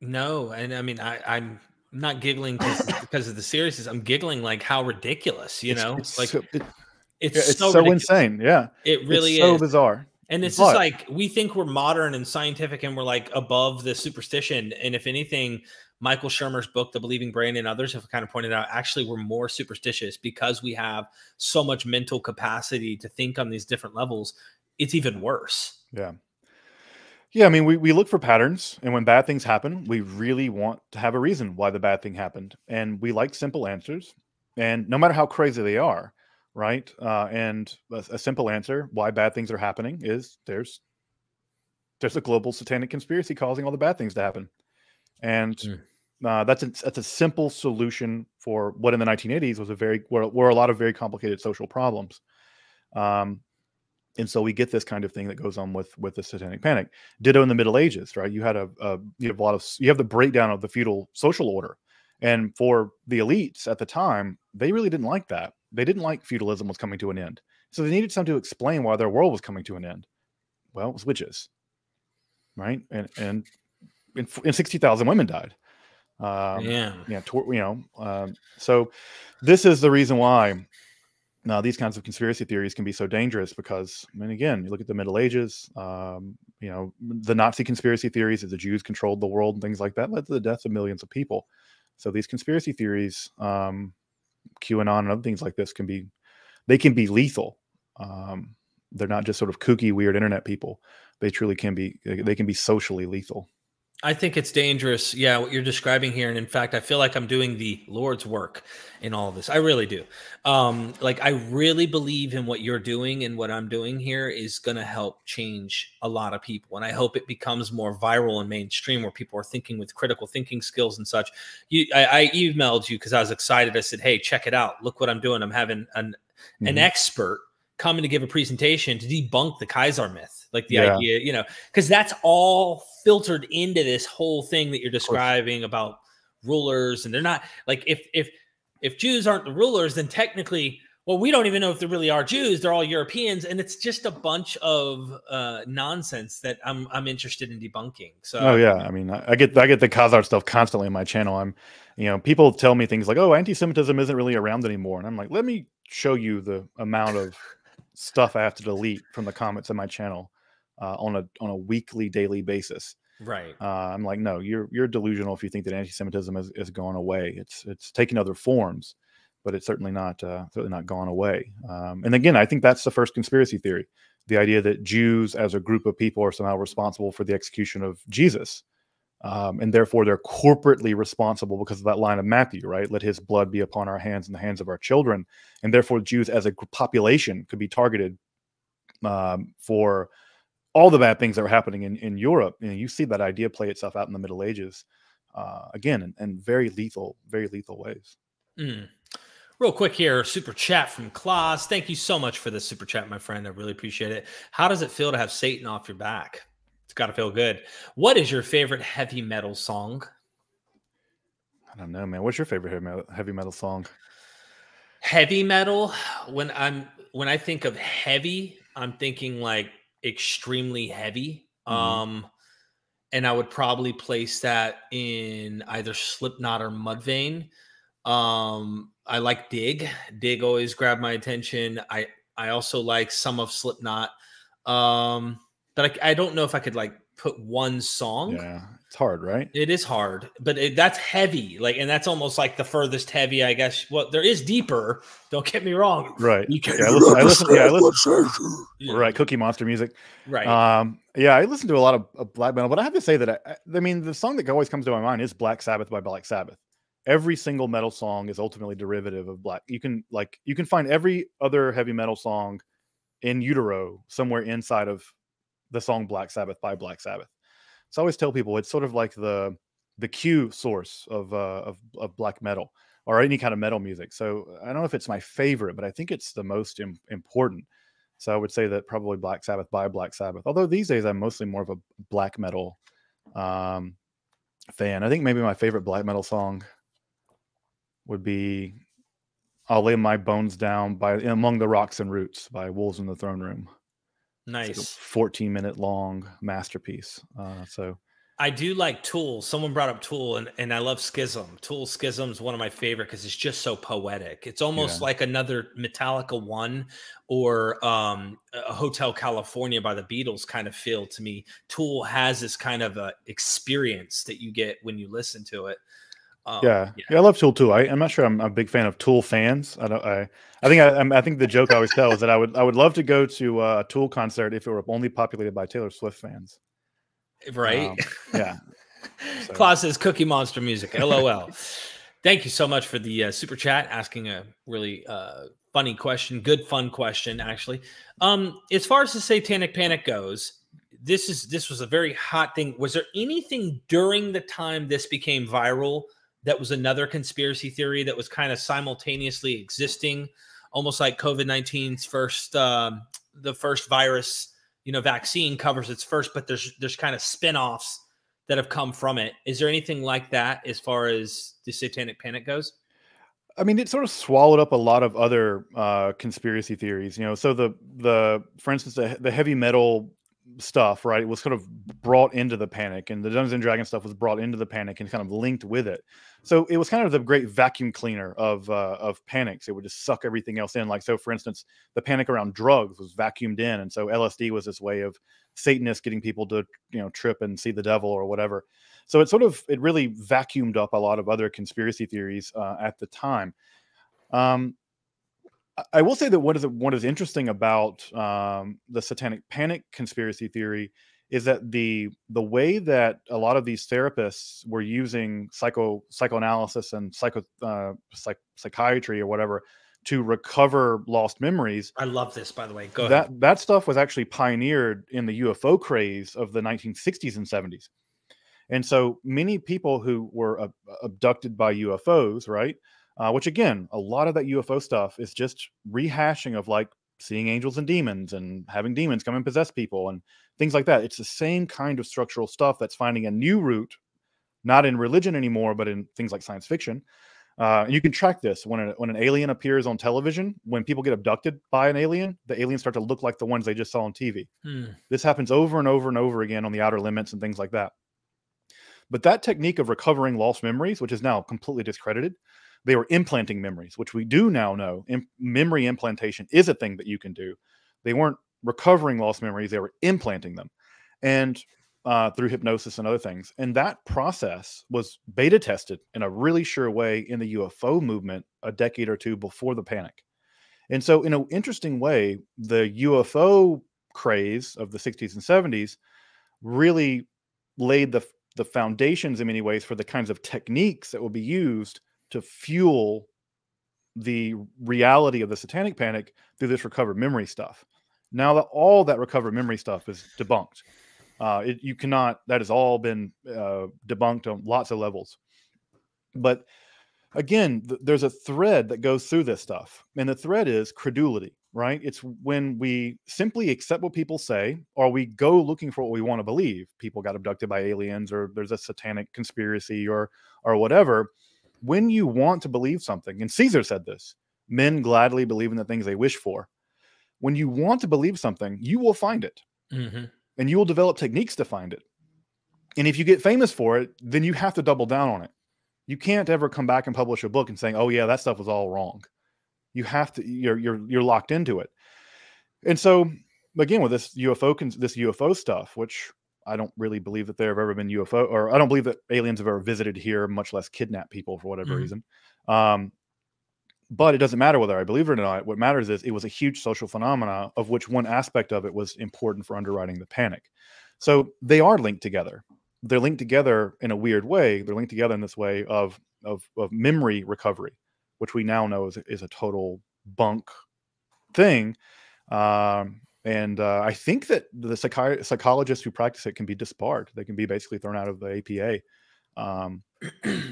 Speaker 1: No, and I mean, I, I'm not giggling because of the seriousness. I'm giggling like how ridiculous, you
Speaker 2: It's-
Speaker 1: know,
Speaker 2: it's
Speaker 1: like
Speaker 2: so, it-
Speaker 1: it's,
Speaker 2: yeah, it's
Speaker 1: so,
Speaker 2: so, insane. Yeah,
Speaker 1: It really
Speaker 2: it's so
Speaker 1: is.
Speaker 2: bizarre.
Speaker 1: And it's just like we think we're modern and scientific and we're like above the superstition. And if anything, Michael Shermer's book, The Believing Brain, and others have kind of pointed out actually we're more superstitious because we have so much mental capacity to think on these different levels. It's even worse.
Speaker 2: Yeah. Yeah, I mean, we, we look for patterns, and when bad things happen, we really want to have a reason why the bad thing happened, and we like simple answers, and no matter how crazy they are, right? Uh, and a, a simple answer why bad things are happening is there's there's a global satanic conspiracy causing all the bad things to happen, and
Speaker 1: Mm.
Speaker 2: uh, that's a, that's a simple solution for what in the 1980s was a very were, were a lot of very complicated social problems. Um, and so we get this kind of thing that goes on with with the satanic panic. Ditto in the middle ages right? You had a, a you have a lot of you have the breakdown of the feudal social order. And for the elites at the time they really didn't like that. They didn't like feudalism was coming to an end. So they needed something to explain why their world was coming to an end. Well it was witches right? And and and, and 60000 women died. Um,
Speaker 1: yeah.
Speaker 2: yeah, you know. Um, so this is the reason why now these kinds of conspiracy theories can be so dangerous because, I mean, again, you look at the Middle Ages, um, you know, the Nazi conspiracy theories that the Jews controlled the world and things like that led to the deaths of millions of people. So these conspiracy theories, um, QAnon and other things like this can be, they can be lethal. Um, they're not just sort of kooky, weird internet people. They truly can be. They can be socially lethal.
Speaker 1: I think it's dangerous. Yeah, what you're describing here, and in fact, I feel like I'm doing the Lord's work in all of this. I really do. Um, like I really believe in what you're doing and what I'm doing here is going to help change a lot of people, and I hope it becomes more viral and mainstream, where people are thinking with critical thinking skills and such. You, I, I emailed you because I was excited. I said, "Hey, check it out! Look what I'm doing. I'm having an an
Speaker 2: Mhm.
Speaker 1: expert coming to give a presentation to debunk the Khazar myth, like the
Speaker 2: Yeah.
Speaker 1: idea, you know, because that's all filtered into this whole thing that you're describing about rulers, and they're not like if if if Jews aren't the rulers, then technically, well, we don't even know if they really are Jews. They're all Europeans, and it's just a bunch of uh, nonsense that I'm I'm interested in debunking. So,
Speaker 2: Oh yeah, I mean, I, I get I get the Khazar stuff constantly on my channel. I'm, you know, people tell me things like, "Oh, anti-Semitism isn't really around anymore," and I'm like, "Let me show you the amount of stuff I have to delete from the comments on my channel uh, on a on a weekly, daily basis."
Speaker 1: right,
Speaker 2: Uh, I'm like, "No, you're you're delusional if you think that anti-Semitism is, is gone away. It's it's taken other forms, but it's certainly not uh, certainly not gone away." Um, and again, I think that's the first conspiracy theory: the idea that Jews, as a group of people, are somehow responsible for the execution of Jesus um, and therefore they're corporately responsible because of that line of Matthew, right? Let his blood be upon our hands and the hands of our children, and therefore Jews as a population could be targeted um, for all the bad things that were happening in in Europe. You know, you see that idea play itself out in the Middle Ages uh, again, in, in very lethal, very lethal ways.
Speaker 1: Mm. Real quick here, super chat from Klaus. Thank you so much for this super chat, my friend. I really appreciate it. How does it feel to have Satan off your back? It's got to feel good. What is your favorite heavy metal song?
Speaker 2: I don't know, man. What's your favorite heavy metal, heavy metal song?
Speaker 1: Heavy metal. When I'm when I think of heavy, I'm thinking like extremely heavy.
Speaker 2: Mhm.
Speaker 1: Um, and I would probably place that in either Slipknot or Mudvayne. Um, I like Dig. Dig always grabbed my attention. I I also like some of Slipknot. Um, but I, I don't know if I could like put one song.
Speaker 2: Yeah, it's hard, right?
Speaker 1: It is hard, but it, that's heavy. Like, and that's almost like the furthest heavy, I guess. Well, there is deeper. Don't get me wrong.
Speaker 2: Right.
Speaker 1: You can
Speaker 2: Yeah, I listen. I listen. Yeah, I listen.
Speaker 1: Yeah,
Speaker 2: Right, Cookie Monster music.
Speaker 1: Right.
Speaker 2: Um, yeah, I listen to a lot of, of black metal, but I have to say that I, I- I mean the song that always comes to my mind is Black Sabbath by Black Sabbath. Every single metal song is ultimately derivative of black. You can like you can find every other heavy metal song in utero somewhere inside of the song Black Sabbath by Black Sabbath. So I always tell people it's sort of like the the Q source of uh, of of black metal or any kind of metal music. So I don't know if it's my favorite, but I think it's the most Im- important. So I would say that probably Black Sabbath by Black Sabbath. Although these days I'm mostly more of a black metal um, fan. I think maybe my favorite black metal song would be "I'll Lay My Bones Down" by "Among the Rocks and Roots" by Wolves in the Throne Room. It's like a
Speaker 1: nice.
Speaker 2: 14 minute long masterpiece. Uh, so
Speaker 1: I do like Tool. Someone brought up Tool, and, and I love Schism. Tool Schism is one of my favorite because it's just so poetic. It's almost
Speaker 2: Yeah.
Speaker 1: like another Metallica one or um, a Hotel California by the Beatles kind of feel to me. Tool has this kind of a experience that you get when you listen to it. Um,
Speaker 2: yeah, yeah, I love Tool too. I, I'm not sure I'm a big fan of Tool fans. I don't. I, I think I, I'm- think the joke I always tell is that I would I would love to go to a Tool concert if it were only populated by Taylor Swift fans.
Speaker 1: right?
Speaker 2: Um, yeah. So-
Speaker 1: Claus says Cookie Monster music. LOL. Thank you so much for the uh, super chat, asking a really uh, funny question, good fun question, actually. Um, as far as the Satanic Panic goes, this is this was a very hot thing. Was there anything during the time this became viral that was another conspiracy theory that was kind of simultaneously existing, almost like COVID 19's first um, the first virus, you know, vaccine covers its first, but there's there's kind of spin-offs that have come from it. Is there anything like that as far as the satanic panic goes?
Speaker 2: I mean, it sort of swallowed up a lot of other uh, conspiracy theories. You know, so the the for instance, the, the heavy metal stuff, right, was sort of brought into the panic, and the Dungeons and Dragons stuff was brought into the panic and kind of linked with it. So it was kind of the great vacuum cleaner of uh, of panics. It would just suck everything else in. Like so, for instance, the panic around drugs was vacuumed in, and so LSD was this way of Satanists getting people to you know trip and see the devil or whatever. So it sort of it really vacuumed up a lot of other conspiracy theories uh, at the time. Um, I- will say that what is what is interesting about um, the satanic panic conspiracy theory is that the the way that a lot of these therapists were using psycho psychoanalysis and psycho uh, psych, psychiatry or whatever to recover lost memories
Speaker 1: I love this, by the way. Go
Speaker 2: that
Speaker 1: ahead.
Speaker 2: that stuff was actually pioneered in the UFO craze of the 1960s and 70s. And so many people who were ab- abducted by UFOs, right? Uh, which again, a lot of that UFO stuff is just rehashing of like seeing angels and demons and having demons come and possess people and things like that. It's the same kind of structural stuff that's finding a new route, not in religion anymore, but in things like science fiction. Uh, and you can track this when, a, when an alien appears on television. When people get abducted by an alien, the aliens start to look like the ones they just saw on TV.
Speaker 1: Hmm.
Speaker 2: This happens over and over and over again on the outer limits and things like that. But that technique of recovering lost memories, which is now completely discredited, they were implanting memories, which we do now know. Im- memory implantation is a thing that you can do. They weren't recovering lost memories; they were implanting them, and uh, through hypnosis and other things. And that process was beta tested in a really sure way in the UFO movement a decade or two before the panic. And so, in an interesting way, the UFO craze of the 60s and 70s really laid the the foundations in many ways for the kinds of techniques that will be used to fuel the reality of the satanic panic through this recovered memory stuff. Now that all that recovered memory stuff is debunked, uh, it, you cannot. That has all been uh, debunked on lots of levels. But again, th- there's a thread that goes through this stuff, and the thread is credulity. Right? It's when we simply accept what people say, or we go looking for what we want to believe. People got abducted by aliens, or there's a satanic conspiracy, or or whatever. When you want to believe something, and Caesar said this: men gladly believe in the things they wish for. When you want to believe something, you will find it
Speaker 1: Mhm.
Speaker 2: and you will develop techniques to find it. And if you get famous for it, then you have to double down on it. You can't ever come back and publish a book and saying, "Oh yeah, that stuff was all wrong." You have to you're you're you're locked into it. And so again with this UFO this UFO stuff, which I don't really believe that there have ever been UFO or I don't believe that aliens have ever visited here, much less kidnapped people for whatever
Speaker 1: Mhm.
Speaker 2: reason. Um, but it doesn't matter whether I believe it or not. What matters is it was a huge social phenomena, of which one aspect of it was important for underwriting the panic. So they are linked together. They're linked together in a weird way. They're linked together in this way of of, of memory recovery, which we now know is, is a total bunk thing. Um, and uh, I think that the psychi- psychologists who practice it can be disbarred. They can be basically thrown out of the APA. Um,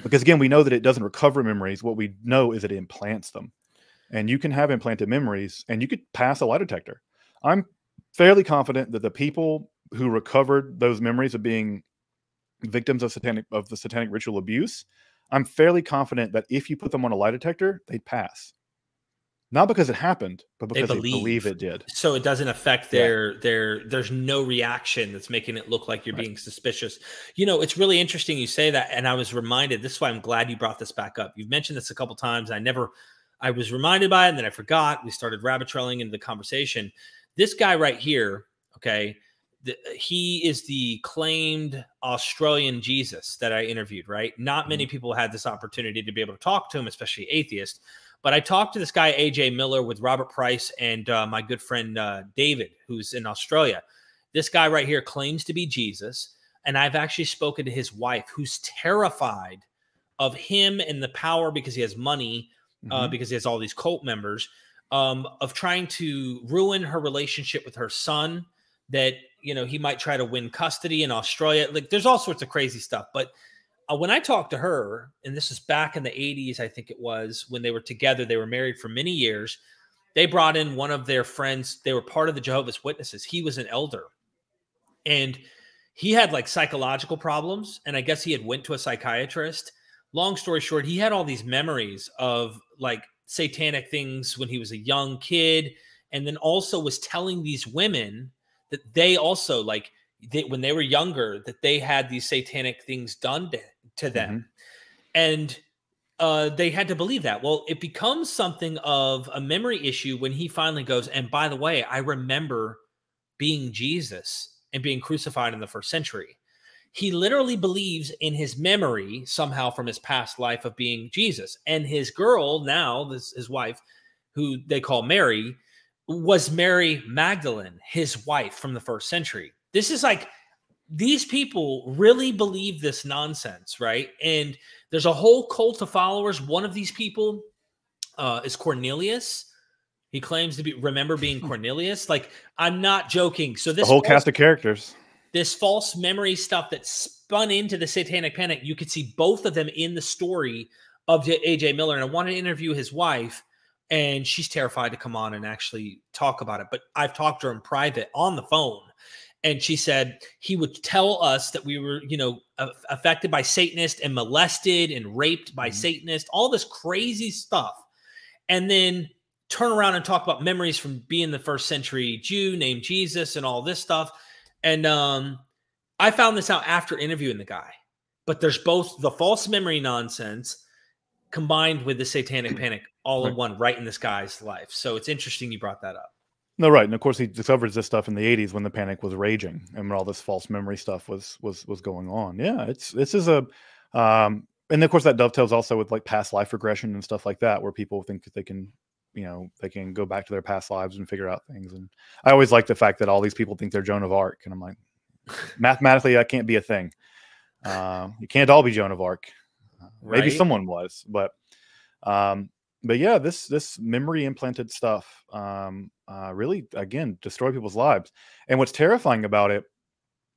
Speaker 2: because again, we know that it doesn't recover memories. What we know is it implants them. And you can have implanted memories and you could pass a lie detector. I'm fairly confident that the people who recovered those memories of being victims of satanic of the satanic ritual abuse, I'm fairly confident that if you put them on a lie detector, they'd pass. Not because it happened, but because they believe,
Speaker 1: believe.
Speaker 2: it did.
Speaker 1: So it doesn't affect
Speaker 2: Yeah.
Speaker 1: their their. There's no reaction that's making it look like you're
Speaker 2: Right.
Speaker 1: being suspicious. You know, it's really interesting you say that, and I was reminded. This is why I'm glad you brought this back up. You've mentioned this a couple times. I never, I was reminded by it, and then I forgot. We started rabbit trailing into the conversation. This guy right here, okay, the, he is the claimed Australian Jesus that I interviewed. Right? Not many mm-hmm. people had this opportunity to be able to talk to him, especially atheists. But I talked to this guy, AJ Miller, with Robert Price and uh, my good friend uh, David, who's in Australia. This guy right here claims to be Jesus. And I've actually spoken to his wife, who's terrified of him and the power because he has money, uh,
Speaker 2: Mhm.
Speaker 1: because he has all these cult members, um, of trying to ruin her relationship with her son. That you know he might try to win custody in Australia. Like there's all sorts of crazy stuff. But uh, Uh, when I talked to her, and this was back in the 80s, I think it was when they were together, they were married for many years. They brought in one of their friends. They were part of the Jehovah's Witnesses. He was an elder, and he had like psychological problems. And I guess he had went to a psychiatrist. Long story short, he had all these memories of like satanic things when he was a young kid, and then also was telling these women that they also like they, when they were younger that they had these satanic things done to, to them. And uh, they had to believe that. Well it becomes something of a memory issue when he finally goes and by the way i remember being jesus and being crucified in the first century. He literally believes in his memory somehow from his past life of being jesus. And his girl now this his wife who they call mary was Mary Magdalene, his wife from the first century. This is like these people really believe this nonsense, right? And there's a whole cult of followers. One of these people uh, is Cornelius. He claims to be remember being Cornelius. Like I'm not joking. So
Speaker 2: The
Speaker 1: this
Speaker 2: whole
Speaker 1: false-
Speaker 2: cast of characters.
Speaker 1: this false memory stuff that spun into the satanic panic you could see both of them in the story of aj miller and i wanted to interview his wife and she's terrified to come on and actually talk about it but i've talked to her in private on the phone and she said he would tell us that we were you know affected by satanist and molested and raped by
Speaker 2: Mhm.
Speaker 1: satanist all this crazy stuff and then turn around and talk about memories from being the first century jew named jesus and all this stuff and um, I found this out after interviewing the guy. But there's both the false memory nonsense combined with the satanic panic all in one, right in this guy's life. So it's interesting you brought that up.
Speaker 2: No, right, and of course he discovers this stuff in the '80s when the panic was raging and when all this false memory stuff was was was going on. Yeah, it's this is a, um, and of course that dovetails also with like past life regression and stuff like that, where people think that they can, you know, they can go back to their past lives and figure out things. And I always like the fact that all these people think they're Joan of Arc, and I'm like, mathematically that can't be a thing. Um, you can't all be Joan of Arc. Uh, Maybe someone was, but um, but yeah, this this memory implanted stuff um, uh, really again destroy people's lives. And what's terrifying about it,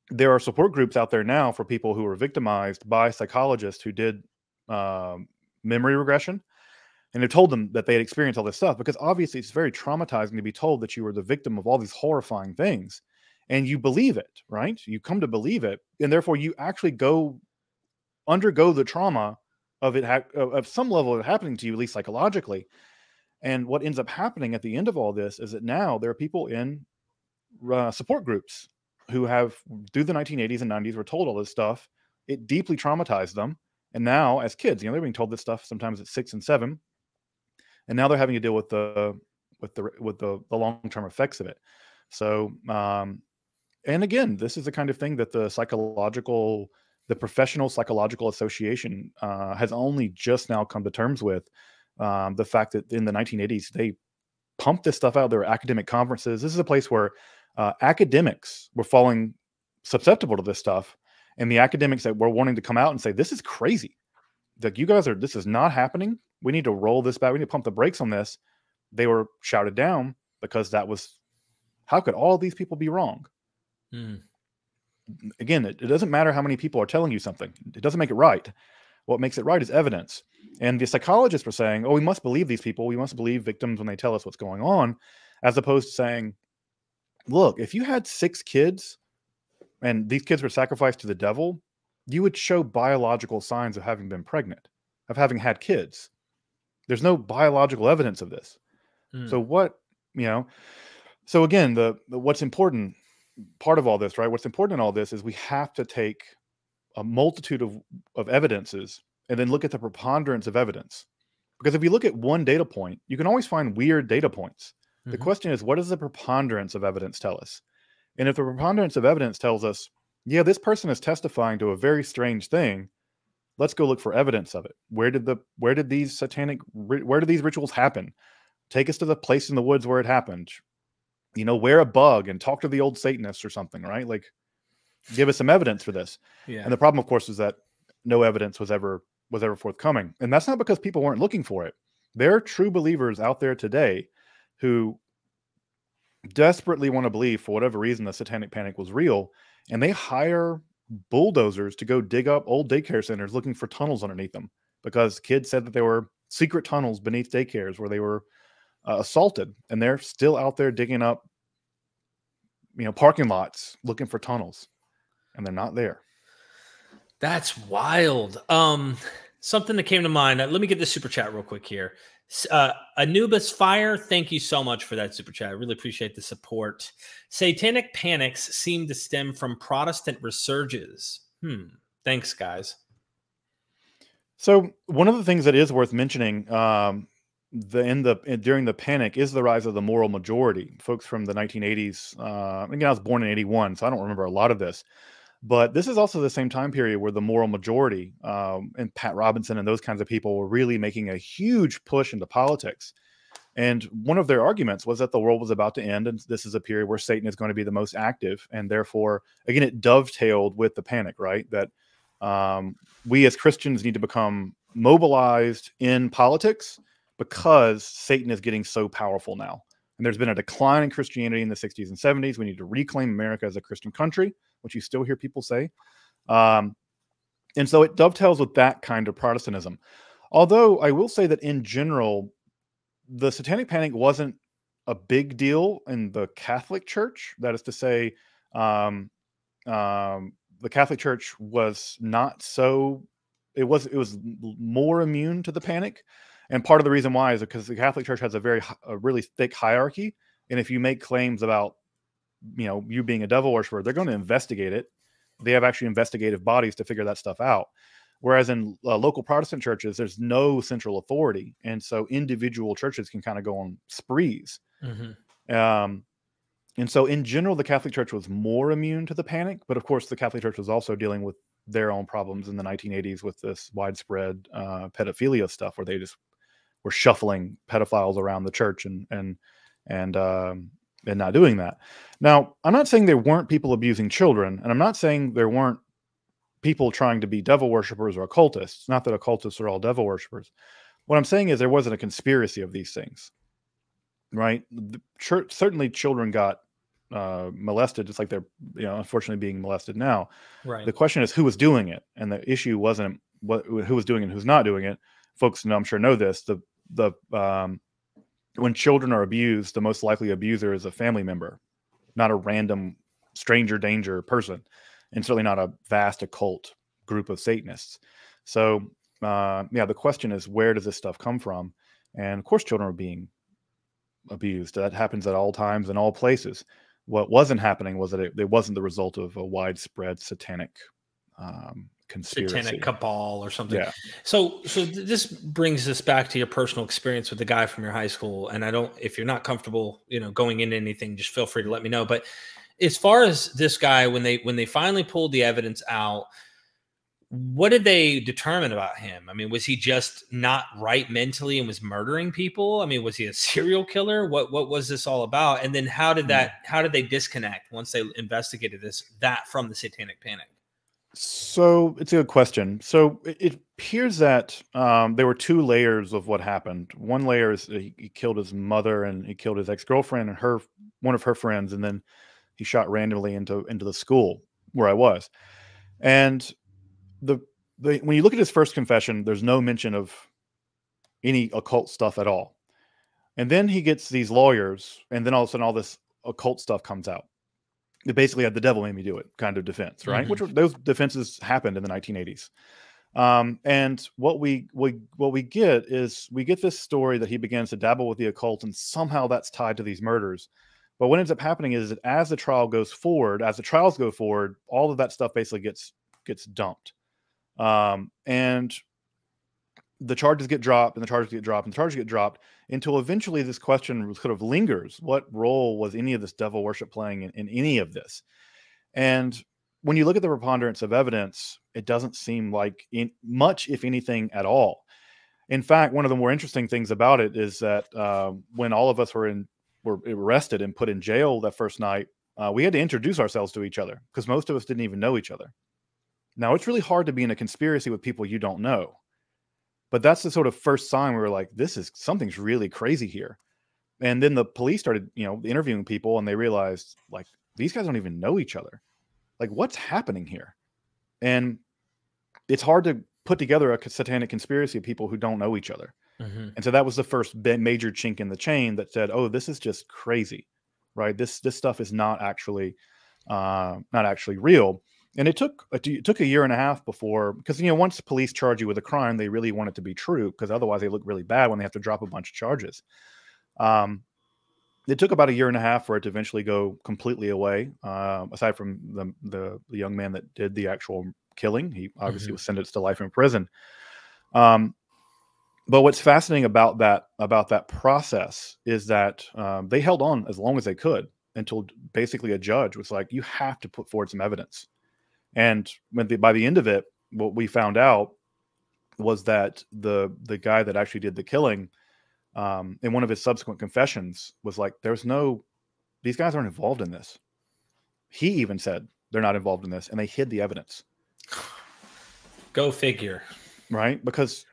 Speaker 2: there are support groups out there now for people who were victimized by psychologists who did um, memory regression, and have told them that they had experienced all this stuff because obviously it's very traumatizing to be told that you were the victim of all these horrifying things, and you believe it, right? You come to believe it, and therefore you actually go undergo the trauma of it ha- of some level of happening to you, at least psychologically. And what ends up happening at the end of all this is that now there are people in uh, support groups who have, through the 1980s and 90s, were told all this stuff. It deeply traumatized them. And now, as kids, you know, they're being told this stuff sometimes at six and seven, and now they're having to deal with the with the with the, the long term effects of it. So, um, and again, this is the kind of thing that the psychological the professional psychological association uh, has only just now come to terms with um, the fact that in the 1980s they pumped this stuff out there were academic conferences. This is a place where uh, academics were falling susceptible to this stuff and the academics that were wanting to come out and say this is crazy. Like you guys are this is not happening. We need to roll this back. We need to pump the brakes on this. They were shouted down because that was how could all these people be wrong?
Speaker 1: Hmm.
Speaker 2: Again, it, it doesn't matter how many people are telling you something. It doesn't make it right. What makes it right is evidence. And the psychologists were saying, oh, we must believe these people. We must believe victims when they tell us what's going on, as opposed to saying, look, if you had six kids and these kids were sacrificed to the devil, you would show biological signs of having been pregnant, of having had kids. There's no biological evidence of this.
Speaker 1: Hmm.
Speaker 2: So what, you know, so again, the, the what's important part of all this, right? What's important in all this is we have to take a multitude of, of evidences and then look at the preponderance of evidence. Because if you look at one data point, you can always find weird data points. The
Speaker 1: Mhm.
Speaker 2: question is, what does the preponderance of evidence tell us? And if the preponderance of evidence tells us, yeah, this person is testifying to a very strange thing, let's go look for evidence of it. Where did the where did these satanic where did these rituals happen? Take us to the place in the woods where it happened. You know, wear a bug and talk to the old Satanists or something, right? Like give us some evidence for this.
Speaker 1: Yeah.
Speaker 2: And the problem, of course, is that no evidence was ever was ever forthcoming, and that's not because people weren't looking for it. There are true believers out there today who desperately want to believe, for whatever reason, the Satanic Panic was real, and they hire bulldozers to go dig up old daycare centers looking for tunnels underneath them because kids said that there were secret tunnels beneath daycares where they were uh, assaulted, and they're still out there digging up, you know, parking lots looking for tunnels, and they're not there.
Speaker 1: That's wild. Um, something that came to mind. uh, let me get the super chat real quick here. Uh, Anubis Fire, thank you so much for that super chat. I really appreciate the support. Satanic panics seem to stem from Protestant resurges. Hmm. Thanks, guys.
Speaker 2: So one of the things that is worth mentioning, um, the in the in, during the panic is the rise of the moral majority. Folks from the 1980s. Uh, again, I was born in '81, so I don't remember a lot of this. But this is also the same time period where the moral majority um, and Pat Robertson and those kinds of people were really making a huge push into politics. And one of their arguments was that the world was about to end, and this is a period where Satan is going to be the most active, and therefore, again, it dovetailed with the panic, right? That um, we as Christians need to become mobilized in politics because Satan is getting so powerful now. And there's been a decline in Christianity in the 60s and 70s. We need to reclaim America as a Christian country, which you still hear people say. Um, and so it dovetails with that kind of Protestantism. Although I will say that in general, the Satanic Panic wasn't a big deal in the Catholic Church. That is to say, um, um, the Catholic Church was not so. It was it was more immune to the panic, and part of the reason why is because the Catholic Church has a very a really thick hierarchy, and if you make claims about you know you being a devil worshiper, they're going to investigate it. They have actually investigative bodies to figure that stuff out. Whereas in uh, local Protestant churches, there's no central authority, and so individual churches can kind of go on sprees.
Speaker 1: Mhm.
Speaker 2: Um, and so, in general, the Catholic Church was more immune to the panic, but of course, the Catholic Church was also dealing with their own problems in the 1980s with this widespread uh, pedophilia stuff, where they just were shuffling pedophiles around the church and and and um, and not doing that. Now, I'm not saying there weren't people abusing children, and I'm not saying there weren't people trying to be devil worshippers or occultists. Not that occultists are all devil worshippers. What I'm saying is there wasn't a conspiracy of these things, right? The church, certainly, children got uh, molested, just like they're you know unfortunately being molested now.
Speaker 1: Right.
Speaker 2: The question is who was doing it, and the issue wasn't what who was doing it and who's not doing it. Folks, know, I'm sure know this. The the um, when children are abused, the most likely abuser is a family member, not a random stranger danger person, and certainly not a vast occult group of Satanists. So, uh, yeah, the question is where does this stuff come from? And of course, children are being abused. That happens at all times and all places. What wasn't happening was that it, it wasn't the result of a widespread satanic um, conspiracy.
Speaker 1: Satanic cabal or something.
Speaker 2: Yeah.
Speaker 1: So, so th- this brings us back to your personal experience with the guy from your high school. And I don't, if you're not comfortable, you know, going into anything, just feel free to let me know. But as far as this guy, when they when they finally pulled the evidence out, what did they determine about him? I mean, was he just not right mentally and was murdering people? I mean, was he a serial killer? What what was this all about? And then how did hmm. that how did they disconnect once they investigated this that from the satanic panic?
Speaker 2: So it's a good question. So it, appears that um, there were two layers of what happened. One layer is he, he killed his mother and he killed his ex girlfriend and her one of her friends, and then he shot randomly into into the school where I was. And the, the when you look at his first confession, there's no mention of any occult stuff at all. And then he gets these lawyers, and then all of a sudden, all this occult stuff comes out. They basically had the devil made me do it kind of defense, right?
Speaker 1: Mhm.
Speaker 2: Which were, those defenses happened in the 1980s. Um, and what we, we what we get is we get this story that he begins to dabble with the occult, and somehow that's tied to these murders. But what ends up happening is that as the trial goes forward, as the trials go forward, all of that stuff basically gets gets dumped, um, and the charges get dropped, and the charges get dropped, and the charges get dropped until eventually this question sort of lingers: What role was any of this devil worship playing in, in any of this? And when you look at the preponderance of evidence, it doesn't seem like much, if anything, at all. In fact, one of the more interesting things about it is that uh, when all of us were in were arrested and put in jail that first night, uh, we had to introduce ourselves to each other because most of us didn't even know each other. Now it's really hard to be in a conspiracy with people you don't know, but that's the sort of first sign we were like, this is something's really crazy here. And then the police started, you know, interviewing people, and they realized like these guys don't even know each other. Like, what's happening here? And it's hard to put together a satanic conspiracy of people who don't know each other.
Speaker 1: Mhm.
Speaker 2: And so that was the first major chink in the chain that said, "Oh, this is just crazy, right? This this stuff is not actually uh, not actually real." And it took a- it took a year and a half before because you know once police charge you with a crime, they really want it to be true because otherwise they look really bad when they have to drop a bunch of charges. Um, it took about a year and a half for it to eventually go completely away. Uh, aside from the, the the young man that did the actual killing, he obviously
Speaker 1: Mhm.
Speaker 2: was sentenced to life in prison. Um, but what's fascinating about that about that process is that um, they held on as long as they could until basically a judge was like, "You have to put forward some evidence." And when the, by the end of it, what we found out was that the the guy that actually did the killing, um, in one of his subsequent confessions, was like, "There's no, these guys aren't involved in this." He even said they're not involved in this, and they hid the evidence
Speaker 1: Go figure.
Speaker 2: right? Because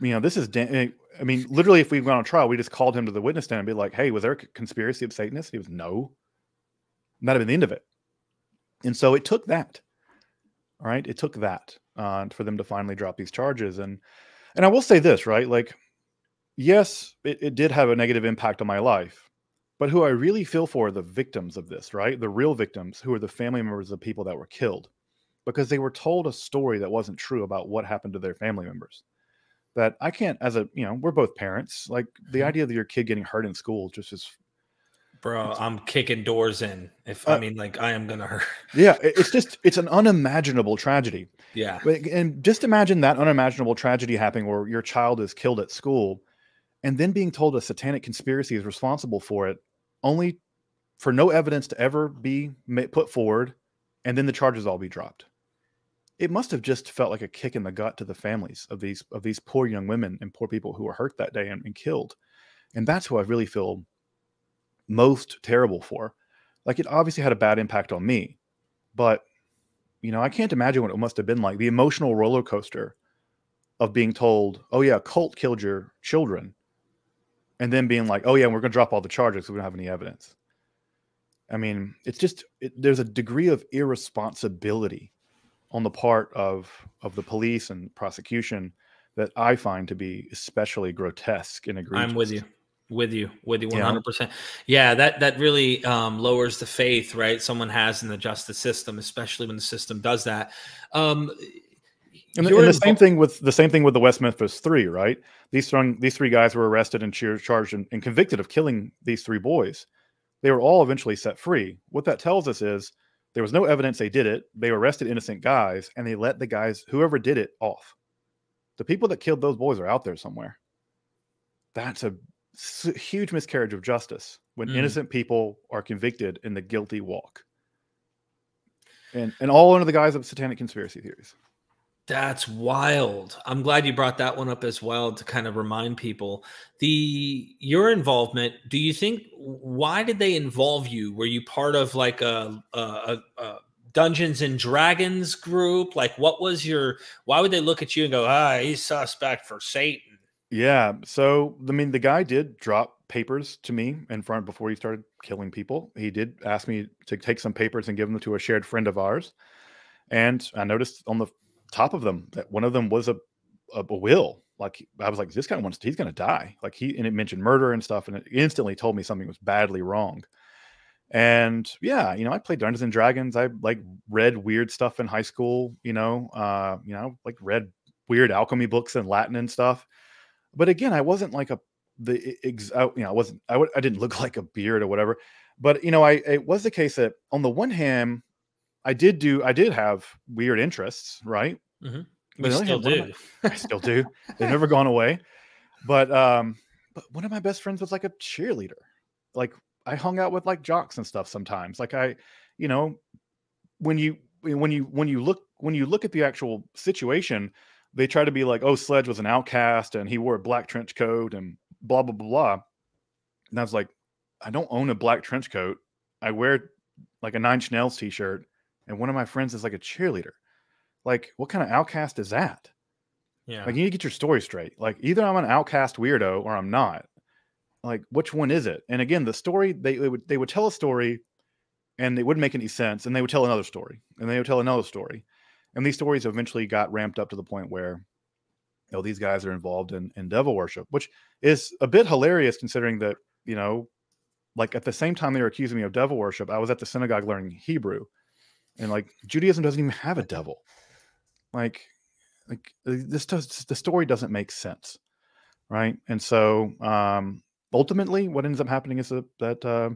Speaker 2: you know this is. Dan- eh, I mean, literally, if we went on trial, we just called him to the witness stand and be like, "Hey, was there a conspiracy of Satanists?" He was no. And That'd have been the end of it. And so it took that. All right, it took that uh, for them to finally drop these charges. And and I will say this, right? Like, yes, it, it did have a negative impact on my life, but who I really feel for are the victims of this, right? The real victims, who are the family members of people that were killed, because they were told a story that wasn't true about what happened to their family members that I can't, as a, you know, we're both parents. Like the
Speaker 1: Mhm.
Speaker 2: idea of your kid getting hurt in school just is,
Speaker 1: Bro, I'm kicking doors in. If I
Speaker 2: Uh,
Speaker 1: mean, like, I am gonna hurt.
Speaker 2: yeah, it's just, it's an unimaginable tragedy.
Speaker 1: Yeah.
Speaker 2: And just imagine that unimaginable tragedy happening where your child is killed at school and then being told a satanic conspiracy is responsible for it, only for no evidence to ever be put forward, and then the charges all be dropped. It must have just felt like a kick in the gut to the families of these of these poor young women and poor people who were hurt that day and, and killed, and that's who I really feel most terrible for. Like it obviously had a bad impact on me, but you know I can't imagine what it must have been like the emotional roller coaster of being told, "Oh yeah, a cult killed your children," and then being like, "Oh yeah, we're going to drop all the charges because we don't have any evidence." I mean, it's just it, there's a degree of irresponsibility on the part of of the police and prosecution that I find to be especially grotesque and egregious.
Speaker 1: I'm with you. With you, with you, hundred percent. Yeah, that that really um, lowers the faith, right? Someone has in the justice system, especially when the system does that. Um,
Speaker 2: And, the- and the same thing with the same thing with the West Memphis Three, right? These three, these three guys were arrested and charged and, and convicted of killing these three boys. They were all eventually set free. What that tells us is there was no evidence they did it. They arrested innocent guys and they let the guys, whoever did it, off. The people that killed those boys are out there somewhere. That's a huge miscarriage of justice when
Speaker 1: Mm.
Speaker 2: innocent people are convicted and the guilty walk. And and all under the guise of satanic conspiracy theories.
Speaker 1: That's wild. I'm glad you brought that one up as well to kind of remind people the your involvement. Do you think why did they involve you? Were you part of like a, a, a, a Dungeons and Dragons group? Like, what was your? Why would they look at you and go, "Ah, he's suspect for Satan"?
Speaker 2: Yeah. So, I mean, the guy did drop papers to me in front before he started killing people. He did ask me to take some papers and give them to a shared friend of ours. And I noticed on the top of them that one of them was a, a, a will. Like, I was like, this guy wants, to he's going to die. Like, he, and it mentioned murder and stuff. And it instantly told me something was badly wrong. And yeah, you know, I played Dungeons and Dragons. I like read weird stuff in high school, you know, uh, you know, like read weird alchemy books in Latin and stuff but again i wasn't like a the ex, I, you know i wasn't I w- I didn't look like a beard or whatever but you know i it was the case that on the one hand i did do i did have weird interests right?
Speaker 1: Mhm.
Speaker 2: But
Speaker 1: We
Speaker 2: on the
Speaker 1: still
Speaker 2: hand,
Speaker 1: do.
Speaker 2: my- i still do. They've never gone away. But um but one of my best friends was like a cheerleader. Like i hung out with like jocks and stuff sometimes. Like i you know when you when you when you look when you look at the actual situation they try to be like, oh, Sledge was an outcast and he wore a black trench coat and blah blah blah blah. And I was like, I don't own a black trench coat. I wear like a Nine Inch Nails t-shirt, and one of my friends is like a cheerleader. Like, what kind of outcast is that?
Speaker 1: Yeah.
Speaker 2: Like, you need to get your story straight. Like, either I'm an outcast weirdo or I'm not. Like, which one is it? And again, the story they, they would they would tell a story, and it wouldn't make any sense, and they would tell another story, and they would tell another story, and these stories eventually got ramped up to the point where, you know, these guys are involved in in devil worship, which is a bit hilarious considering that you know, like at the same time they were accusing me of devil worship, I was at the synagogue learning Hebrew, and like Judaism doesn't even have a devil, like like uh, this does the story doesn't make sense right? And so um ultimately what ends up happening is that, uh,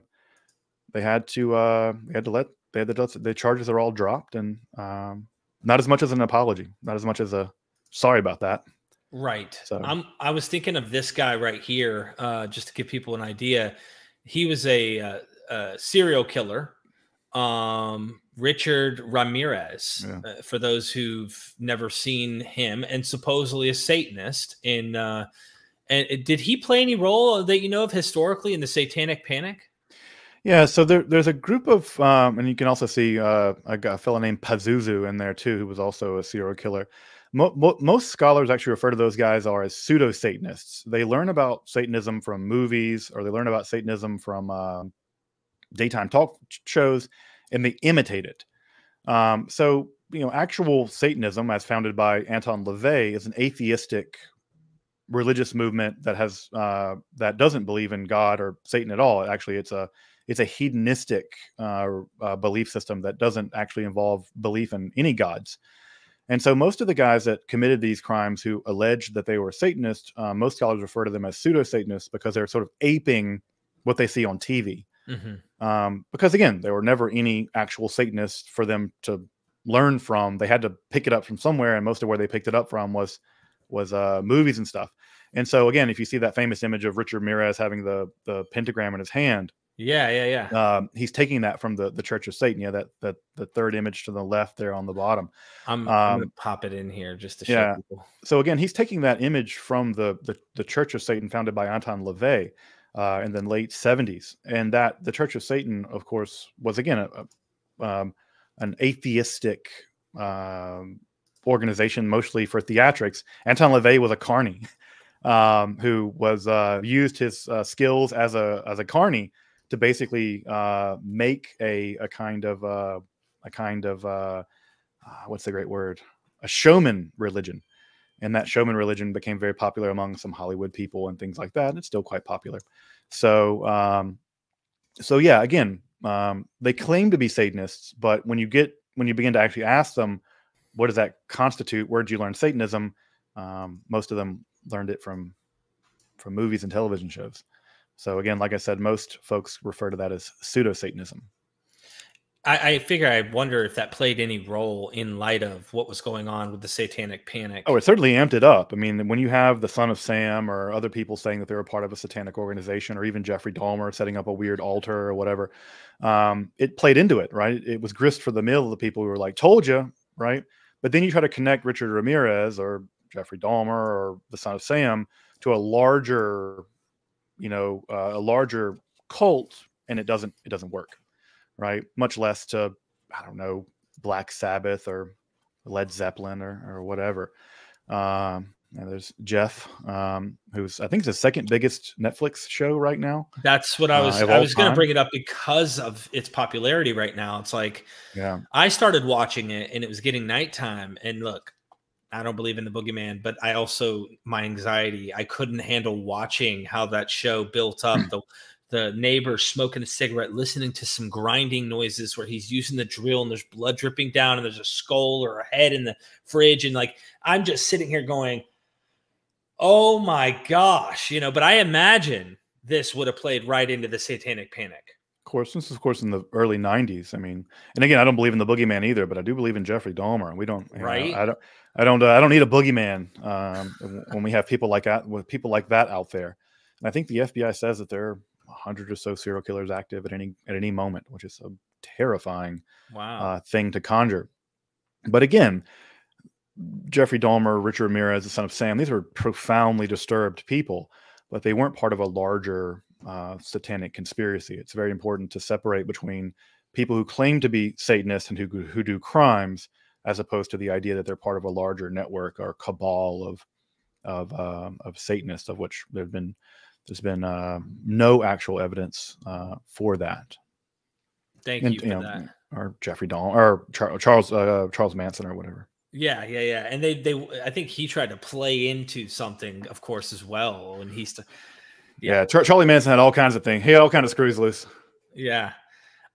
Speaker 2: they had to uh they had to let they had to the charges are all dropped and um not as much as an apology not as much as a sorry about that
Speaker 1: Right.
Speaker 2: So-
Speaker 1: I'm I was thinking of this guy right here, uh, just to give people an idea. He was a, uh, a serial killer, um, Richard Ramirez.
Speaker 2: Yeah.
Speaker 1: Uh, for those who've never seen him, and supposedly a Satanist. In uh, and did he play any role that you know of historically in the Satanic Panic?
Speaker 2: Yeah, so there, there's a group of, um, and you can also see uh, a, a fellow named Pazuzu in there too, who was also a serial killer. Mo- mo- most scholars actually refer to those guys are as pseudo Satanists. They learn about Satanism from movies, or they learn about Satanism from um daytime talk shows, and they imitate it. Um, so you know, actual Satanism, as founded by Anton LaVey, is an atheistic religious movement that has uh, that doesn't believe in God or Satan at all. Actually, it's a it's a hedonistic uh, uh, belief system that doesn't actually involve belief in any gods. And so, most of the guys that committed these crimes who alleged that they were Satanists, uh, most scholars refer to them as pseudo Satanists because they're sort of aping what they see on TV.
Speaker 1: Mm-hmm.
Speaker 2: Um, because again, there were never any actual Satanists for them to learn from. They had to pick it up from somewhere, and most of where they picked it up from was was uh, movies and stuff. And so, again, if you see that famous image of Richard Ramirez having the the pentagram in his hand,
Speaker 1: Yeah, yeah, yeah.
Speaker 2: um, he's taking that from the the Church of Satan. Yeah, that that the third image to the left there on the bottom.
Speaker 1: I'm, I'm gonna
Speaker 2: um,
Speaker 1: pop it in here just to show
Speaker 2: yeah.
Speaker 1: people.
Speaker 2: So again, he's taking that image from the the, the Church of Satan founded by Anton LaVey uh, in the late '70s, and that the Church of Satan, of course, was again a, a, um, an atheistic um, organization, mostly for theatrics. Anton LaVey was a carny um, who was uh, used his uh, skills as a as a carny to basically uh, make a a kind of uh, a kind of uh, uh, what's the great word? A showman religion. And that showman religion became very popular among some hollywood people and things like that and it's still quite popular. So um so yeah again um they claim to be satanists but when you get when you begin to actually ask them what does that constitute? Where did you learn satanism? Um most of them learned it from from movies and television shows so again like i said most folks refer to that as pseudo satanism
Speaker 1: I, I figure I wonder if that played any role in light of what was going on with the Satanic Panic.
Speaker 2: Oh, it certainly amped it up. I mean, when you have the Son of Sam or other people saying that they're a part of a satanic organization, or even Jeffrey Dahmer setting up a weird altar or whatever, um, it played into it, right? It was grist for the mill of the people who were like, "Told you," right? But then you try to connect Richard Ramirez or Jeffrey Dahmer or the Son of Sam to a larger, you know, uh, a larger cult, and it doesn't it doesn't work, right? Much less to I don't know Black Sabbath or Led Zeppelin or or whatever. Um, and there's Jeff, um, who's I think the second biggest Netflix show right now.
Speaker 1: That's what I
Speaker 2: Uh,
Speaker 1: was.
Speaker 2: of
Speaker 1: I was going to bring it up because of its popularity right now. It's like
Speaker 2: Yeah,
Speaker 1: I started watching it and it was getting nighttime. And look, I don't believe in the boogeyman, but I also my anxiety. I couldn't handle watching how that show built up. Hmm. the the neighbor smoking a cigarette, listening to some grinding noises where he's using the drill and there's blood dripping down and there's a skull or a head in the fridge. And like I'm just sitting here going, Oh my gosh, you know, but I imagine this would have played right into the satanic panic.
Speaker 2: of course. This is of course in the early '90s. I mean, and again, I don't believe in the boogeyman either, but I do believe in Jeffrey Dahmer. And we don't, you know,
Speaker 1: Right.
Speaker 2: I don't, I don't, uh, I don't need a boogeyman um, when we have people like that with people like that out there. And I think the FBI says that there are a hundred or so serial killers active at any at any moment, which is a terrifying
Speaker 1: Wow.
Speaker 2: uh, thing to conjure. But again, Jeffrey Dahmer, Richard Ramirez, the son of Sam, these were profoundly disturbed people, but they weren't part of a larger uh, satanic conspiracy. It's very important to separate between people who claim to be Satanists and who who do crimes, as opposed to the idea that they're part of a larger network or cabal of of um, of Satanists, of which there've been there's been uh, no actual evidence uh, for that.
Speaker 1: Thank
Speaker 2: And,
Speaker 1: you for
Speaker 2: you know,
Speaker 1: that.
Speaker 2: Or Jeffrey Dahmer or Char- Charles uh, Charles Manson or whatever.
Speaker 1: Yeah, yeah, yeah. And they they I think he tried to play into something, of course, as well. And he's st-
Speaker 2: Yeah, Char- Charlie Manson had all kinds of things. He had all kinds of screws loose.
Speaker 1: yeah.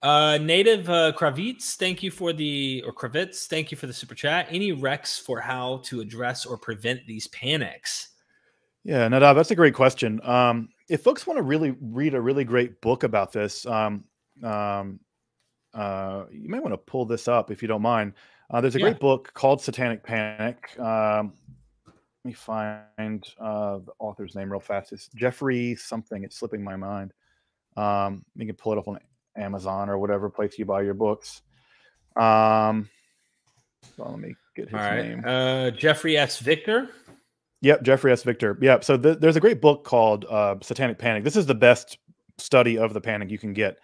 Speaker 1: Uh Nadav uh Kravitz, thank you for the or Kravitz, thank you for the super chat. Any recs for how to address or prevent these panics?
Speaker 2: Yeah, Nadav, that's a great question. Um, if folks want to really read a really great book about this, um, um, uh, you may want to pull this up if you don't mind. Uh, there's a
Speaker 1: Yeah.
Speaker 2: great book called Satanic Panic. Um, let me find uh, the author's name real fast. It's Jeffrey something. It's slipping my mind. Um, you can pull it up on Amazon or whatever place you buy your books. Um, so let me get his
Speaker 1: All right.
Speaker 2: name.
Speaker 1: Uh Jeffrey S. Victor.
Speaker 2: Yep, Jeffrey S. Victor. Yep. So th- there's a great book called uh, Satanic Panic. This is the best study of the panic you can get.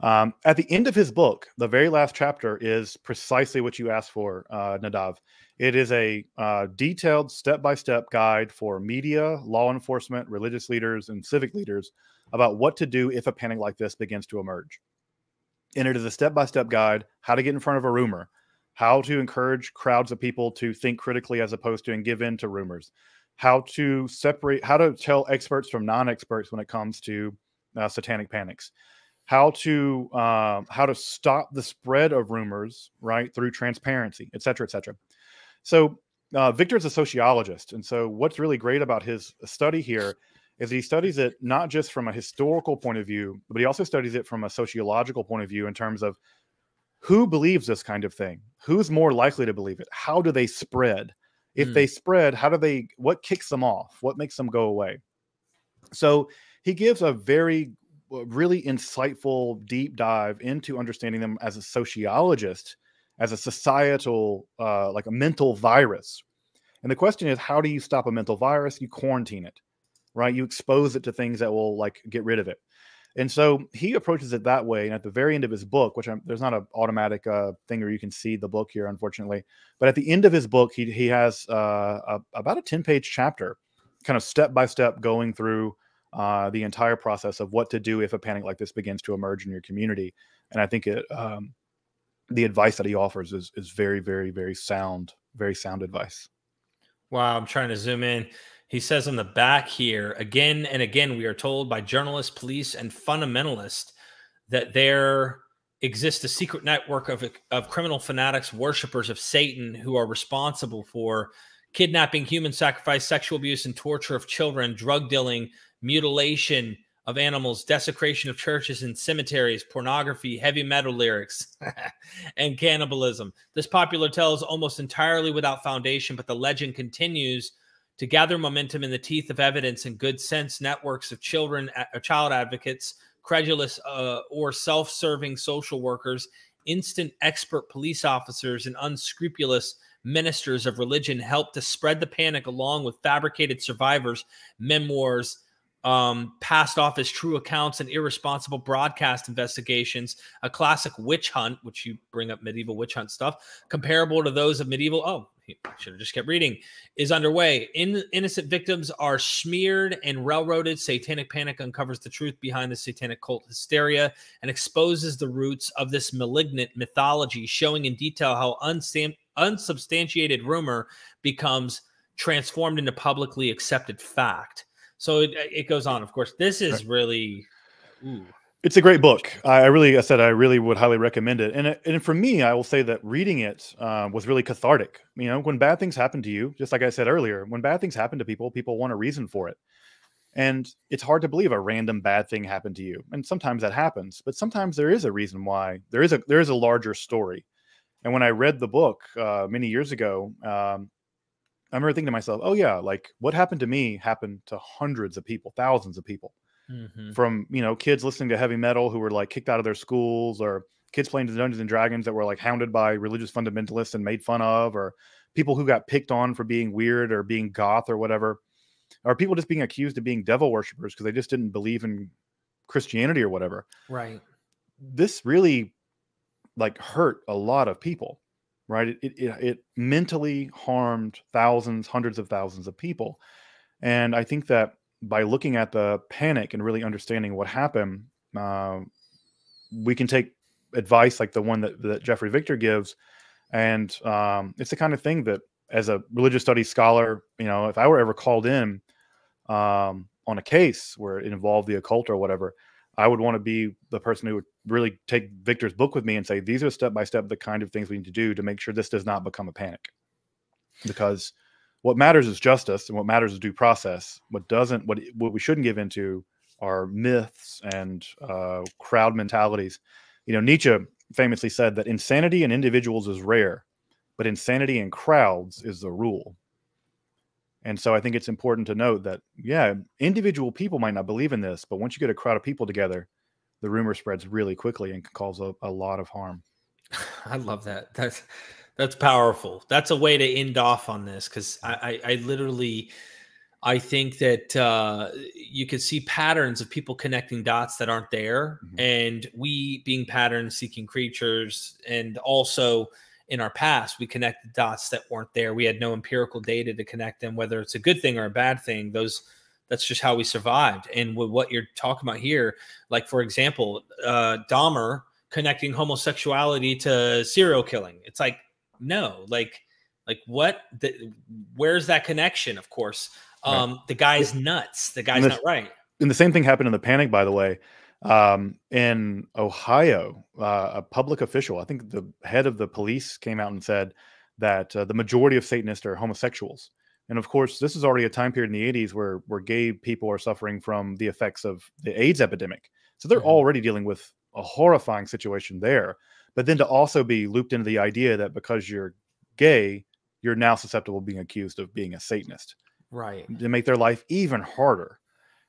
Speaker 2: Um, at the end of his book, the very last chapter is precisely what you asked for, uh, Nadav. It is a uh, detailed step by step guide for media, law enforcement, religious leaders, and civic leaders about what to do if a panic like this begins to emerge. And it is a step by step guide how to get in front of a rumor, how to encourage crowds of people to think critically as opposed to and give in to rumors, how to separate, how to tell experts from non experts when it comes to uh, satanic panics how to um, how to stop the spread of rumors right through transparency et cetera et cetera so uh, victor's a sociologist and so what's really great about his study here is that he studies it not just from a historical point of view but he also studies it from a sociological point of view in terms of who believes this kind of thing? Who's more likely to believe it? How do they spread? If
Speaker 1: Hmm.
Speaker 2: they spread how do they what kicks them off? What makes them go away? So he gives a very uh, really insightful deep dive into understanding them as a sociologist as a societal uh, like a mental virus. And the question is how do you stop a mental virus? You quarantine it right you expose it to things that will like get rid of it and so he approaches it that way and at the very end of his book which I'm, there's not an automatic uh, thing where you can see the book here unfortunately but at the end of his book he, he has uh, a, about a 10 page chapter kind of step by step going through uh, the entire process of what to do if a panic like this begins to emerge in your community. And I think it, um, the advice that he offers is is very, very, very sound, very sound advice.
Speaker 1: Wow, I'm trying to zoom in. He says on the back here again and again, we are told by journalists, police, and fundamentalists that there exists a secret network of, of criminal fanatics, worshippers of Satan, who are responsible for kidnapping, human sacrifice, sexual abuse, and torture of children, drug dealing, mutilation of animals, desecration of churches and cemeteries, pornography, heavy metal lyrics, and cannibalism. This popular tale is almost entirely without foundation, but the legend continues to gather momentum in the teeth of evidence and good sense networks of children, uh, child advocates, credulous uh, or self-serving social workers, instant expert police officers, and unscrupulous ministers of religion help to spread the panic along with fabricated survivors, memoirs, um, passed off as true accounts and irresponsible broadcast investigations, a classic witch hunt, which you bring up medieval witch hunt stuff, comparable to those of medieval. Oh, I should have just kept reading. Is underway. In, innocent victims are smeared and railroaded. Satanic panic uncovers the truth behind the satanic cult hysteria and exposes the roots of this malignant mythology, showing in detail how unsam- unsubstantiated rumor becomes transformed into publicly accepted fact. So it, it goes on. Of course, this is really. Ooh.
Speaker 2: It's a great book. I really, I said, I really would highly recommend it. And and for me, I will say that reading it uh, was really cathartic. You know, when bad things happen to you, just like I said earlier, when bad things happen to people, people want a reason for it. And it's hard to believe a random bad thing happened to you. And sometimes that happens, but sometimes there is a reason why. There is a there is a larger story. And when I read the book uh, many years ago, um, I remember thinking to myself, "Oh yeah, like what happened to me happened to hundreds of people, thousands of people."
Speaker 1: Mhm.
Speaker 2: from you know kids listening to heavy metal who were like kicked out of their schools or kids playing Dungeons and Dragons that were like hounded by religious fundamentalists and made fun of or people who got picked on for being weird or being goth or whatever or people just being accused of being devil worshippers because they just didn't believe in Christianity or whatever
Speaker 1: Right.
Speaker 2: this really like hurt a lot of people, right? It, it, it mentally harmed thousands, hundreds of thousands of people. And I think that by looking at the panic and really understanding what happened, uh, we can take advice like the one that, that Jeffrey Victor gives. And um, it's the kind of thing that, as a religious studies scholar, you know, if I were ever called in um, on a case where it involved the occult or whatever, I would want to be the person who would really take Victor's book with me and say, these are step by step the kind of things we need to do to make sure this does not become a panic. Because what matters is justice and what matters is due process. What doesn't, what, what we shouldn't give into are myths and uh, crowd mentalities. You know, Nietzsche famously said that insanity in individuals is rare, but insanity in crowds is the rule. And so I think it's important to note that, yeah, individual people might not believe in this, but once you get a crowd of people together, the rumor spreads really quickly and can cause a, a lot of harm.
Speaker 1: I love that. That's that's powerful. That's a way to end off on this because I, I, I literally I think that uh, you can see patterns of people connecting dots that aren't there, mm-hmm. and we being pattern seeking creatures, and also in our past, we connected dots that weren't there. We had no empirical data to connect them, whether it's a good thing or a bad thing. Those that's just how we survived. And with what you're talking about here, like for example, uh, Dahmer connecting homosexuality to serial killing. It's like no, like like what? The, where's that connection? Of course, um, right. the guy's nuts. The guy's not right.
Speaker 2: And the same thing happened in the panic, by the way. Um, in Ohio, uh, a public official, I think the head of the police came out and said that uh, the majority of Satanists are homosexuals. And of course, this is already a time period in the 80s where, where gay people are suffering from the effects of the AIDS epidemic. So they're mm-hmm. already dealing with a horrifying situation there. But then to also be looped into the idea that because you're gay, you're now susceptible to being accused of being a Satanist.
Speaker 1: Right.
Speaker 2: To make their life even harder.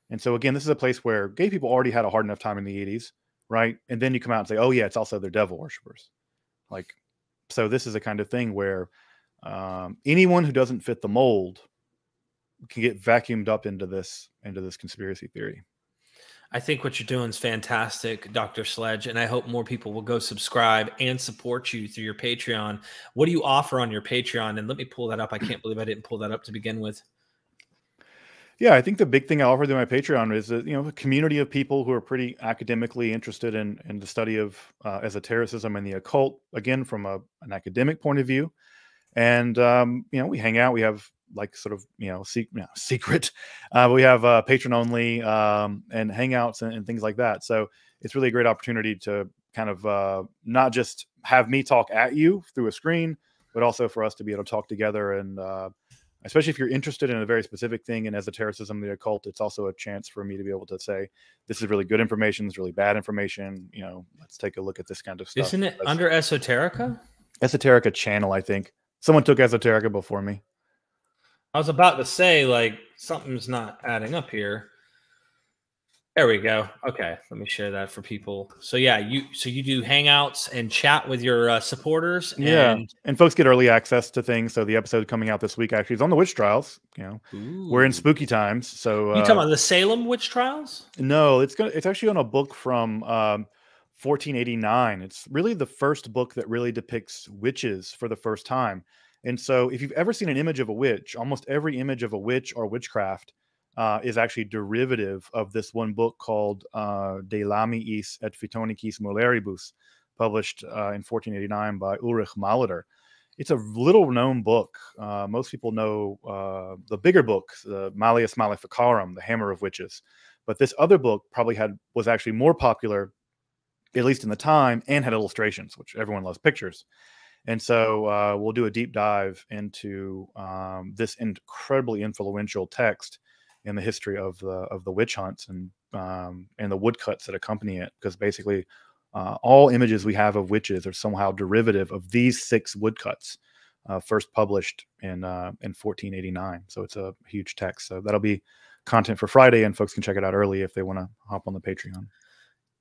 Speaker 2: And so again, this is a place where gay people already had a hard enough time in the 80s, right? And then you come out and say, "Oh yeah, it's also their devil worshippers." Like, so this is a kind of thing where um, anyone who doesn't fit the mold can get vacuumed up into this into this conspiracy theory.
Speaker 1: I think what you're doing is fantastic, Dr. Sledge, and I hope more people will go subscribe and support you through your Patreon. What do you offer on your Patreon? And let me pull that up. I can't believe I didn't pull that up to begin with.
Speaker 2: Yeah, I think the big thing I offer through my Patreon is that you know a community of people who are pretty academically interested in in the study of uh, esotericism and the occult. Again, from a, an academic point of view, and um, you know we hang out. We have like sort of you know, you know secret. Uh, we have uh, patron only um, and hangouts and, and, things like that. So it's really a great opportunity to kind of uh, not just have me talk at you through a screen, but also for us to be able to talk together and uh, especially if you're interested in a very specific thing in esotericism, the occult, it's also a chance for me to be able to say, this is really good information, this is really bad information. You know, let's take a look at this kind of stuff.
Speaker 1: Isn't it That's, under Esoterica?
Speaker 2: Esoterica channel, I think. Someone took Esoterica before me.
Speaker 1: I was about to say, like, something's not adding up here. There we go. Okay, let me share that for people. So yeah, you so you do hangouts and chat with your uh, supporters. And...
Speaker 2: Yeah, and folks get early access to things. So the episode coming out this week actually is on the witch trials. You know, Ooh. we're in spooky times. So
Speaker 1: you uh, talking about the Salem witch trials?
Speaker 2: No, it's gonna. It's actually on a book from um, 1489. It's really the first book that really depicts witches for the first time. And so, if you've ever seen an image of a witch, almost every image of a witch or witchcraft uh, is actually derivative of this one book called uh, De Lamiis et Phytonicis Mulieribus, published uh, in 1489 by Ulrich Molitor. It's a little known book. Uh, most people know uh, the bigger book, the Malleus Maleficarum, the Hammer of Witches. But this other book probably had was actually more popular, at least in the time, and had illustrations, which everyone loves pictures. And so uh, we'll do a deep dive into um, this incredibly influential text in the history of the of the witch hunts and um, and the woodcuts that accompany it, because basically uh, all images we have of witches are somehow derivative of these six woodcuts, uh, first published in uh, in 1489. So it's a huge text. So that'll be content for Friday, and folks can check it out early if they want to hop on the Patreon.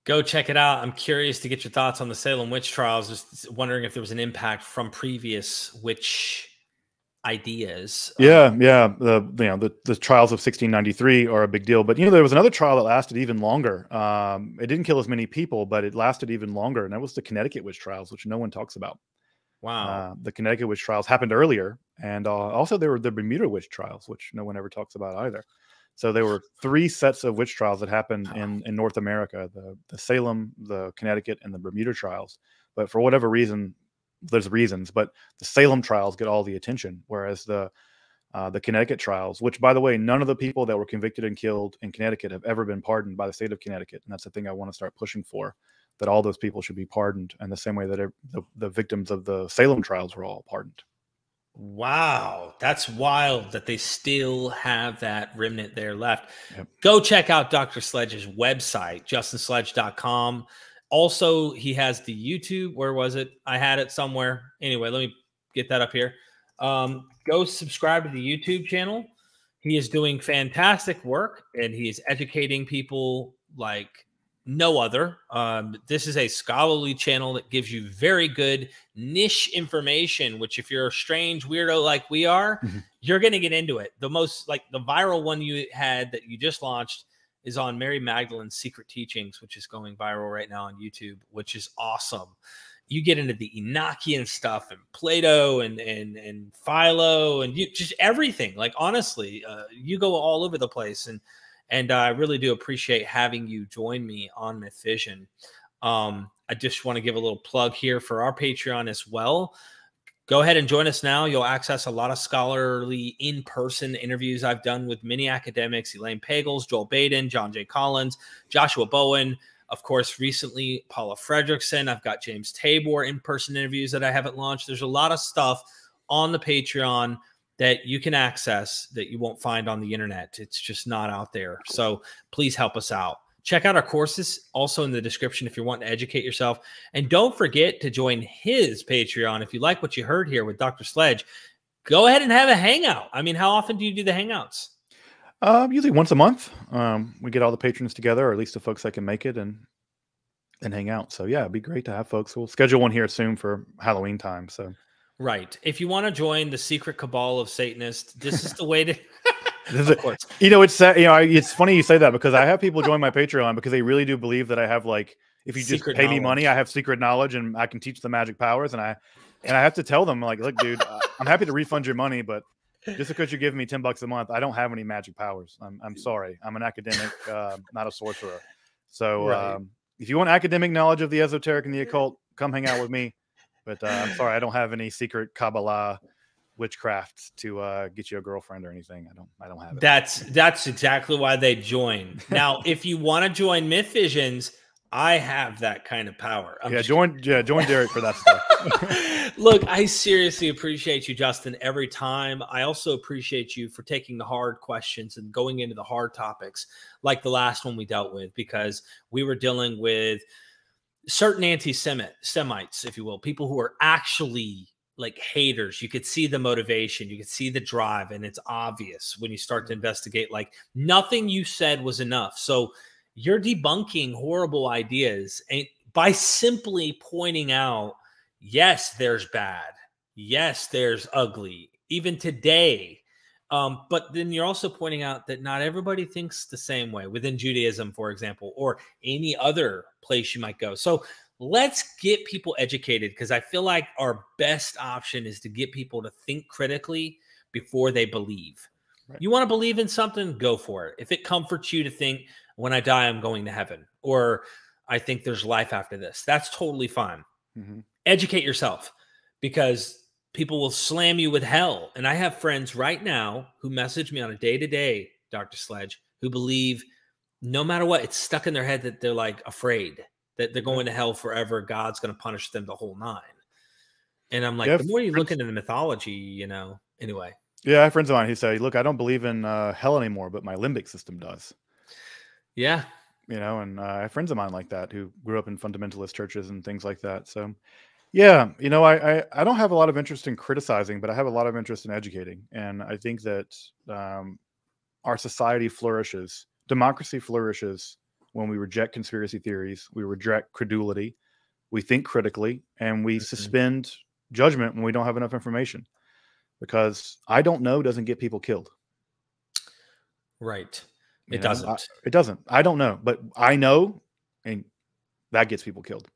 Speaker 1: Go check it out. I'm curious to get your thoughts on the Salem witch trials. Just wondering if there was an impact from previous witch ideas.
Speaker 2: Yeah, yeah. The you know the the trials of 1693 are a big deal, but you know there was another trial that lasted even longer. Um, it didn't kill as many people, but it lasted even longer, and that was the Connecticut witch trials, which no one talks about.
Speaker 1: Wow.
Speaker 2: Uh, the Connecticut witch trials happened earlier, and uh, also there were the Bermuda witch trials, which no one ever talks about either. So there were three sets of witch trials that happened in, in North America: the the Salem, the Connecticut, and the Bermuda trials. But for whatever reason, there's reasons, but the Salem trials get all the attention, whereas the uh, the Connecticut trials, which by the way, none of the people that were convicted and killed in Connecticut have ever been pardoned by the state of Connecticut, and that's the thing I want to start pushing for. That all those people should be pardoned, and the same way that it, the, the victims of the Salem trials were all pardoned.
Speaker 1: Wow, that's wild that they still have that remnant there left.
Speaker 2: Yep.
Speaker 1: Go check out Dr. Sledge's website, justinsledge.com. Also, he has the YouTube. Where was it? I had it somewhere. Anyway, let me get that up here. Um, go subscribe to the YouTube channel. He is doing fantastic work and he is educating people like no other. Um, this is a scholarly channel that gives you very good niche information, which, if you're a strange weirdo like we are,
Speaker 2: Mhm.
Speaker 1: you're going to get into it. The most like the viral one you had that you just launched is on Mary Magdalene's Secret Teachings, which is going viral right now on YouTube, which is awesome. You get into the Enochian stuff and Plato and and and Philo and you just everything. Like honestly, uh, you go all over the place, and and I really do appreciate having you join me on Myth Vision. Um, I just want to give a little plug here for our Patreon as well. Go ahead and join us now. You'll access a lot of scholarly in person interviews I've done with many academics Elaine Pagels, Joel Baden, John J. Collins, Joshua Bowen. Of course, recently, Paula Fredriksen. I've got James Tabor in person interviews that I haven't launched. There's a lot of stuff on the Patreon that you can access that you won't find on the internet. It's just not out there. So please help us out. Check out our courses also in the description if you're wanting to educate yourself. And don't forget to join his Patreon if you like what you heard here with Dr. Sledge. Go ahead and have a hangout. I mean, how often do you do the hangouts?
Speaker 2: Um, usually once a month, um, we get all the patrons together, or at least the folks that can make it, and and hang out. So yeah, it'd be great to have folks. We'll schedule one here soon for Halloween time. So
Speaker 1: Right. If you want to join the secret cabal of Satanists, this is the way to.
Speaker 2: This is
Speaker 1: of
Speaker 2: a-
Speaker 1: course.
Speaker 2: you know, it's you know, it's funny you say that because I have people join my Patreon because they really do believe that I have like, if you just
Speaker 1: Secret
Speaker 2: pay me money. I have secret knowledge and I can teach the magic powers. And I and I have to tell them like, look, dude, uh, I'm happy to refund your money, but just because you're giving me 10 bucks a month, I don't have any magic powers. I'm, I'm sorry. I'm an academic, uh, not a sorcerer. So
Speaker 1: Right.
Speaker 2: um, if you want academic knowledge of the esoteric and the occult, come hang out with me. But uh, I'm sorry, I don't have any secret Kabbalah witchcraft to uh, get you a girlfriend or anything. I don't, I don't have it.
Speaker 1: That's that's exactly why they join. Now, if you want to join Myth Visions, I have that kind of power. I'm
Speaker 2: yeah, join, yeah, join Derek for that stuff.
Speaker 1: Look, I seriously appreciate you, Justin, every time. I also appreciate you for taking the hard questions and going into the hard topics like the last one we dealt with, because we were dealing with certain anti Semites, if you will, people who are actually like haters. You could see the motivation, you could see the drive, and it's obvious when you start to mm-hmm. investigate. Like nothing you said was enough. So you're debunking horrible ideas and by simply pointing out yes there's bad yes there's ugly even today um, but then you're also pointing out that not everybody thinks the same way within judaism for example or any other place you might go. So let's get people educated because i feel like our best option is to get people to think critically before they believe.
Speaker 2: Right.
Speaker 1: you want to believe in something? Go for it. If it comforts you to think when i die i'm going to heaven or i think there's life after this that's totally fine.
Speaker 2: Mhm.
Speaker 1: educate yourself because people will slam you with hell. And I have friends right now who message me on a day to day, Dr. Sledge, who believe no matter what, it's stuck in their head that they're like afraid that they're going to hell forever. God's going to punish them the whole nine. And I'm like,
Speaker 2: Yeah,
Speaker 1: the more you look into the mythology, you know, anyway.
Speaker 2: Yeah, I have friends of mine who say, "Look, I don't believe in uh, hell anymore, but my limbic system does."
Speaker 1: Yeah.
Speaker 2: You know, and uh, I have friends of mine like that who grew up in fundamentalist churches and things like that. So, yeah, you know, I, I I don't have a lot of interest in criticizing, but I have a lot of interest in educating, and I think that um, our society flourishes, democracy flourishes when we reject conspiracy theories, we reject credulity, we think critically, and we
Speaker 1: Mhm.
Speaker 2: suspend judgment when we don't have enough information. because I don't know doesn't get people killed.
Speaker 1: Right.
Speaker 2: you
Speaker 1: It
Speaker 2: know?
Speaker 1: doesn't.
Speaker 2: I- it doesn't. I don't know, but I know, and that gets people killed.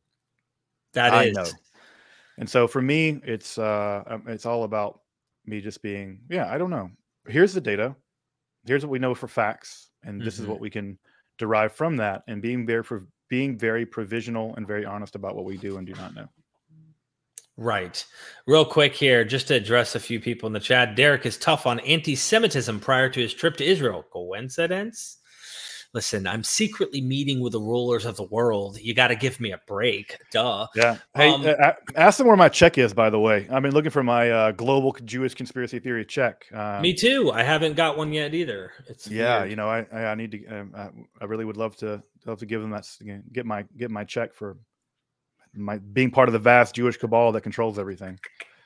Speaker 1: That
Speaker 2: I
Speaker 1: is.
Speaker 2: know. And so for me, it's uh, um, it's all about me just being, yeah, I don't know. Here's the data. Here's what we know for facts, and this is
Speaker 1: Mhm.
Speaker 2: what we can derive from that, and being very being very provisional and very honest about what we do and do not know.
Speaker 1: Right. Real quick here, just to address a few people in the chat. Derek is tough on anti Semitism prior to his trip to Israel. Coincidence? Listen, I'm secretly meeting with the rulers of the world. You got to give me a break. Duh.
Speaker 2: Yeah. Hey,
Speaker 1: Um,
Speaker 2: uh, ask them where my check is. By the way, I've been looking for my uh, global Jewish conspiracy theory check. Um,
Speaker 1: me too. I haven't got one yet either. It's
Speaker 2: Yeah,
Speaker 1: weird.
Speaker 2: you know, I I, I need to. Um, I, I really would love to love to give them that s- you know, get my get my check for my being part of the vast Jewish cabal that controls everything.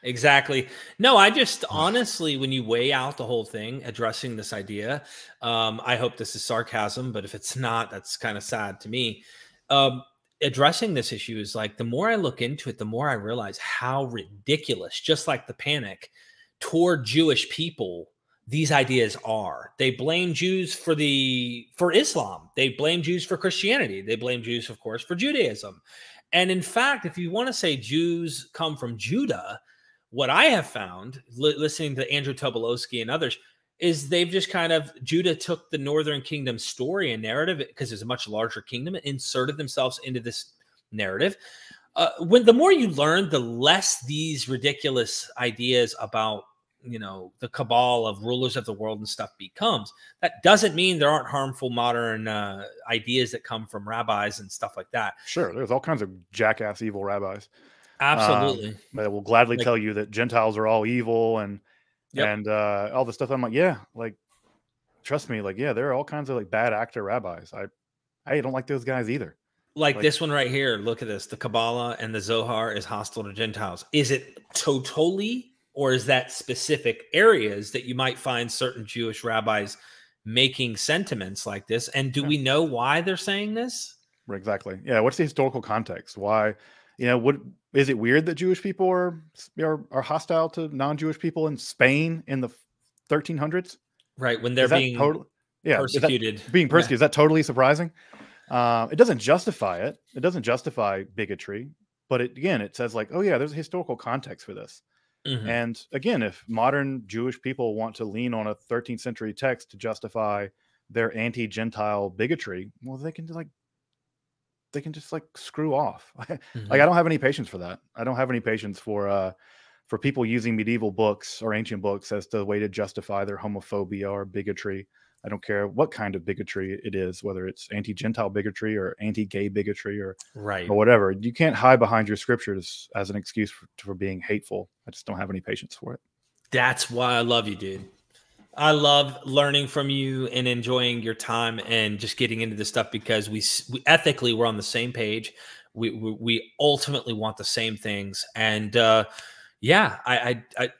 Speaker 1: Exactly. No, I just honestly, when you weigh out the whole thing, addressing this idea, um, I hope this is sarcasm, but if it's not, that's kind of sad to me. Um, addressing this issue is like the more I look into it, the more I realize how ridiculous, just like the panic toward Jewish people, these ideas are. They blame Jews for the for Islam. They blame Jews for Christianity. They blame Jews, of course, for Judaism. And in fact, if you want to say Jews come from Judah, what I have found, li- listening to Andrew Tobolowsky and others, is they've just kind of Judah took the Northern Kingdom story and narrative because it's a much larger kingdom, and inserted themselves into this narrative. Uh, when the more you learn, the less these ridiculous ideas about you know the cabal of rulers of the world and stuff becomes. That doesn't mean there aren't harmful modern uh, ideas that come from rabbis and stuff like that.
Speaker 2: Sure, there's all kinds of jackass evil rabbis
Speaker 1: Absolutely.
Speaker 2: that will gladly
Speaker 1: Like-
Speaker 2: tell you that Gentiles are all evil and
Speaker 1: Yep.
Speaker 2: and uh, all the stuff. I'm like, yeah, like trust me, like yeah, there are all kinds of like bad actor rabbis. I I don't like those guys either.
Speaker 1: like,
Speaker 2: Like-
Speaker 1: this one right here. Look at this. The Kabbalah and the Zohar is hostile to Gentiles. Is it totally, or is that specific areas that you might find certain Jewish rabbis making sentiments like this? And do
Speaker 2: Yeah.
Speaker 1: we know why they're saying this?
Speaker 2: Exactly. Yeah. What's the historical context? Why, you know, what is it weird that Jewish people are are, are hostile to non-Jewish people in Spain in the 1300s?
Speaker 1: Right when they're being
Speaker 2: totally yeah
Speaker 1: persecuted.
Speaker 2: being
Speaker 1: Yeah.
Speaker 2: persecuted? Is that totally surprising? Uh, it doesn't justify it. It doesn't justify bigotry, but it, again, it says like, oh yeah, there's a historical context for this.
Speaker 1: Mhm.
Speaker 2: And again, if modern Jewish people want to lean on a 13th century text to justify their anti-Gentile bigotry, well, they can like they can just like screw off. like
Speaker 1: Mhm.
Speaker 2: I don't have any patience for that. I don't have any patience for uh for people using medieval books or ancient books as the way to justify their homophobia or bigotry. I don't care what kind of bigotry it is, whether it's anti-Gentile bigotry or anti-gay bigotry or
Speaker 1: right.
Speaker 2: or whatever. You can't hide behind your scriptures as an excuse for, for being hateful. I just don't have any patience for it.
Speaker 1: That's why I love you, dude. I love learning from you and enjoying your time and just getting into this stuff because we, we ethically we're on the same page. We, we we ultimately want the same things, and uh, yeah, I, I I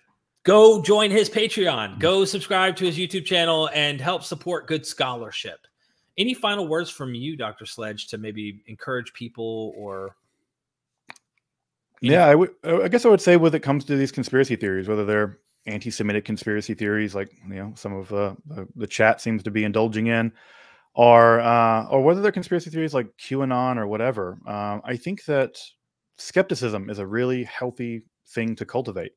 Speaker 1: go join his Patreon, go subscribe to his YouTube channel, and help support good scholarship. Any final words from you, Doctor Sledge, to maybe encourage people or
Speaker 2: Yeah, I would. I guess I would say when it comes to these conspiracy theories, whether they're anti-Semitic conspiracy theories, like you know some of uh, the the chat seems to be indulging in, or uh, or whether they're conspiracy theories like QAnon or whatever. Um, I think that skepticism is a really healthy thing to cultivate,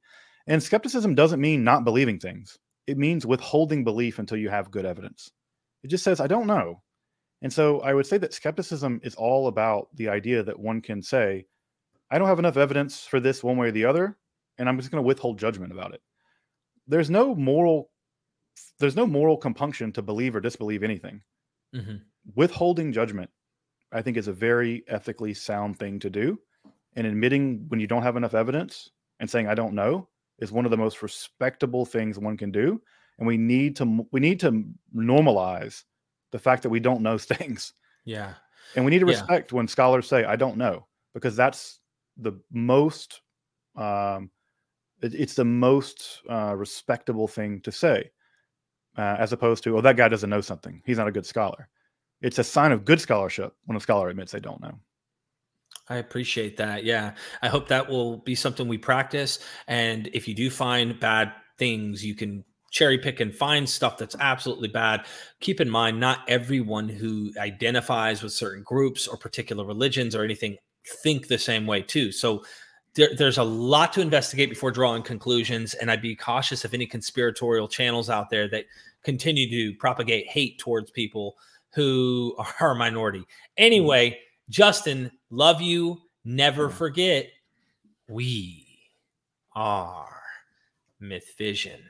Speaker 2: and skepticism doesn't mean not believing things. It means withholding belief until you have good evidence. It just says I don't know, and so I would say that skepticism is all about the idea that one can say. I don't have enough evidence for this one way or the other, and I'm just going to withhold judgment about it. There's no moral there's no moral compunction to believe or disbelieve anything.
Speaker 1: Mhm.
Speaker 2: Withholding judgment, I think, is a very ethically sound thing to do. And admitting when you don't have enough evidence and saying I don't know is one of the most respectable things one can do. And we need to we need to normalize the fact that we don't know things.
Speaker 1: yeah,
Speaker 2: And we need to
Speaker 1: Yeah.
Speaker 2: respect when scholars say, I don't know, because that's the most, um, it- it's the most uh, respectable thing to say, uh, as opposed to, oh, that guy doesn't know something. He's not a good scholar. It's a sign of good scholarship when a scholar admits they don't know.
Speaker 1: I appreciate that. Yeah. I hope that will be something we practice. And if you do find bad things. You can cherry pick and find stuff that's absolutely bad. Keep in mind, not everyone who identifies with certain groups or particular religions or anything think the same way too. So there, there's a lot to investigate before drawing conclusions, and I'd be cautious of any conspiratorial channels out there that continue to propagate hate towards people who are a minority. Anyway, Justin, love you. Never mm-hmm. forget, we are Myth Vision.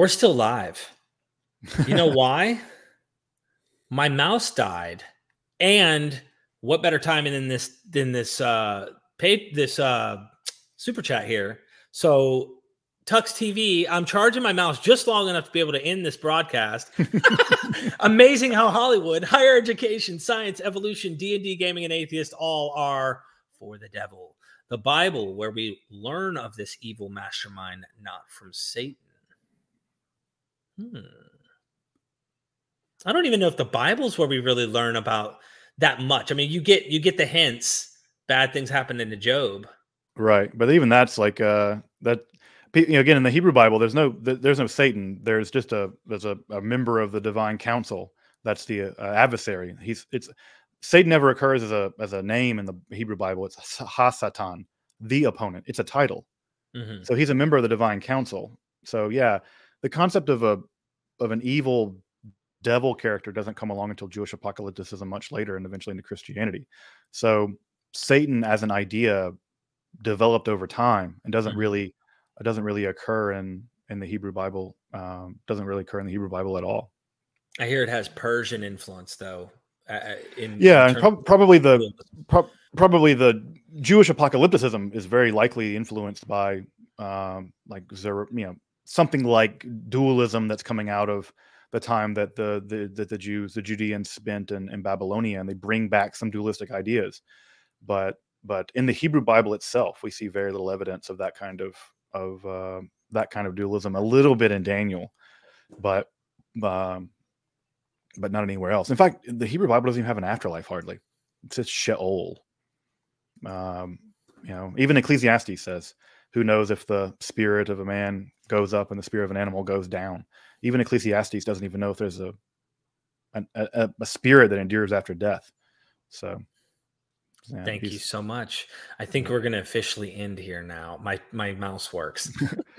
Speaker 1: We're still live. You know why? My mouse died. And what better timing than this than this uh pay this uh super chat here. So Tux TV, I'm charging my mouse just long enough to be able to end this broadcast. Amazing how Hollywood, higher education, science, evolution, D&D, gaming, and atheist all are for the devil. The Bible, where we learn of this evil mastermind, not from Satan. Hmm. I don't even know if the Bible's where we really learn about that much. I mean, you get you get the hints. Bad things happen into Job.
Speaker 2: Right, but even that's like uh that you know again in the Hebrew Bible there's no there's no Satan. There's just a there's a, a member of the divine council. That's the uh, adversary. He's it's Satan never occurs as a as a name in the Hebrew Bible. It's Hasatan, the opponent. It's a title.
Speaker 1: Mhm.
Speaker 2: So he's a member of the divine council. So yeah, the concept of a of an evil devil character doesn't come along until Jewish apocalypticism much later and eventually into Christianity. So Satan as an idea developed over time and doesn't
Speaker 1: Mhm.
Speaker 2: really it doesn't really occur in in the Hebrew Bible. Um, doesn't really occur in the Hebrew Bible at all.
Speaker 1: I hear it has Persian influence though. Uh, uh, in
Speaker 2: Yeah,
Speaker 1: in
Speaker 2: and prob- probably the. Pro- probably the Jewish apocalypticism is very likely influenced by um, like Zer- you know something like dualism that's coming out of the time that the the that the Jews the Judeans spent in, in Babylonia and they bring back some dualistic ideas. But but in the Hebrew Bible itself we see very little evidence of that kind of of uh, that kind of dualism. A little bit in Daniel but um, but not anywhere else. In fact the Hebrew Bible doesn't even have an afterlife hardly. It says Sheol. Um, you know, even Ecclesiastes says, "Who knows if the spirit of a man goes up and the spirit of an animal goes down?" Even Ecclesiastes doesn't even know if there's a an, a, a spirit that endures after death. So, yeah,
Speaker 1: Thank you so much. I think we're going to officially end here now. My my mouse works.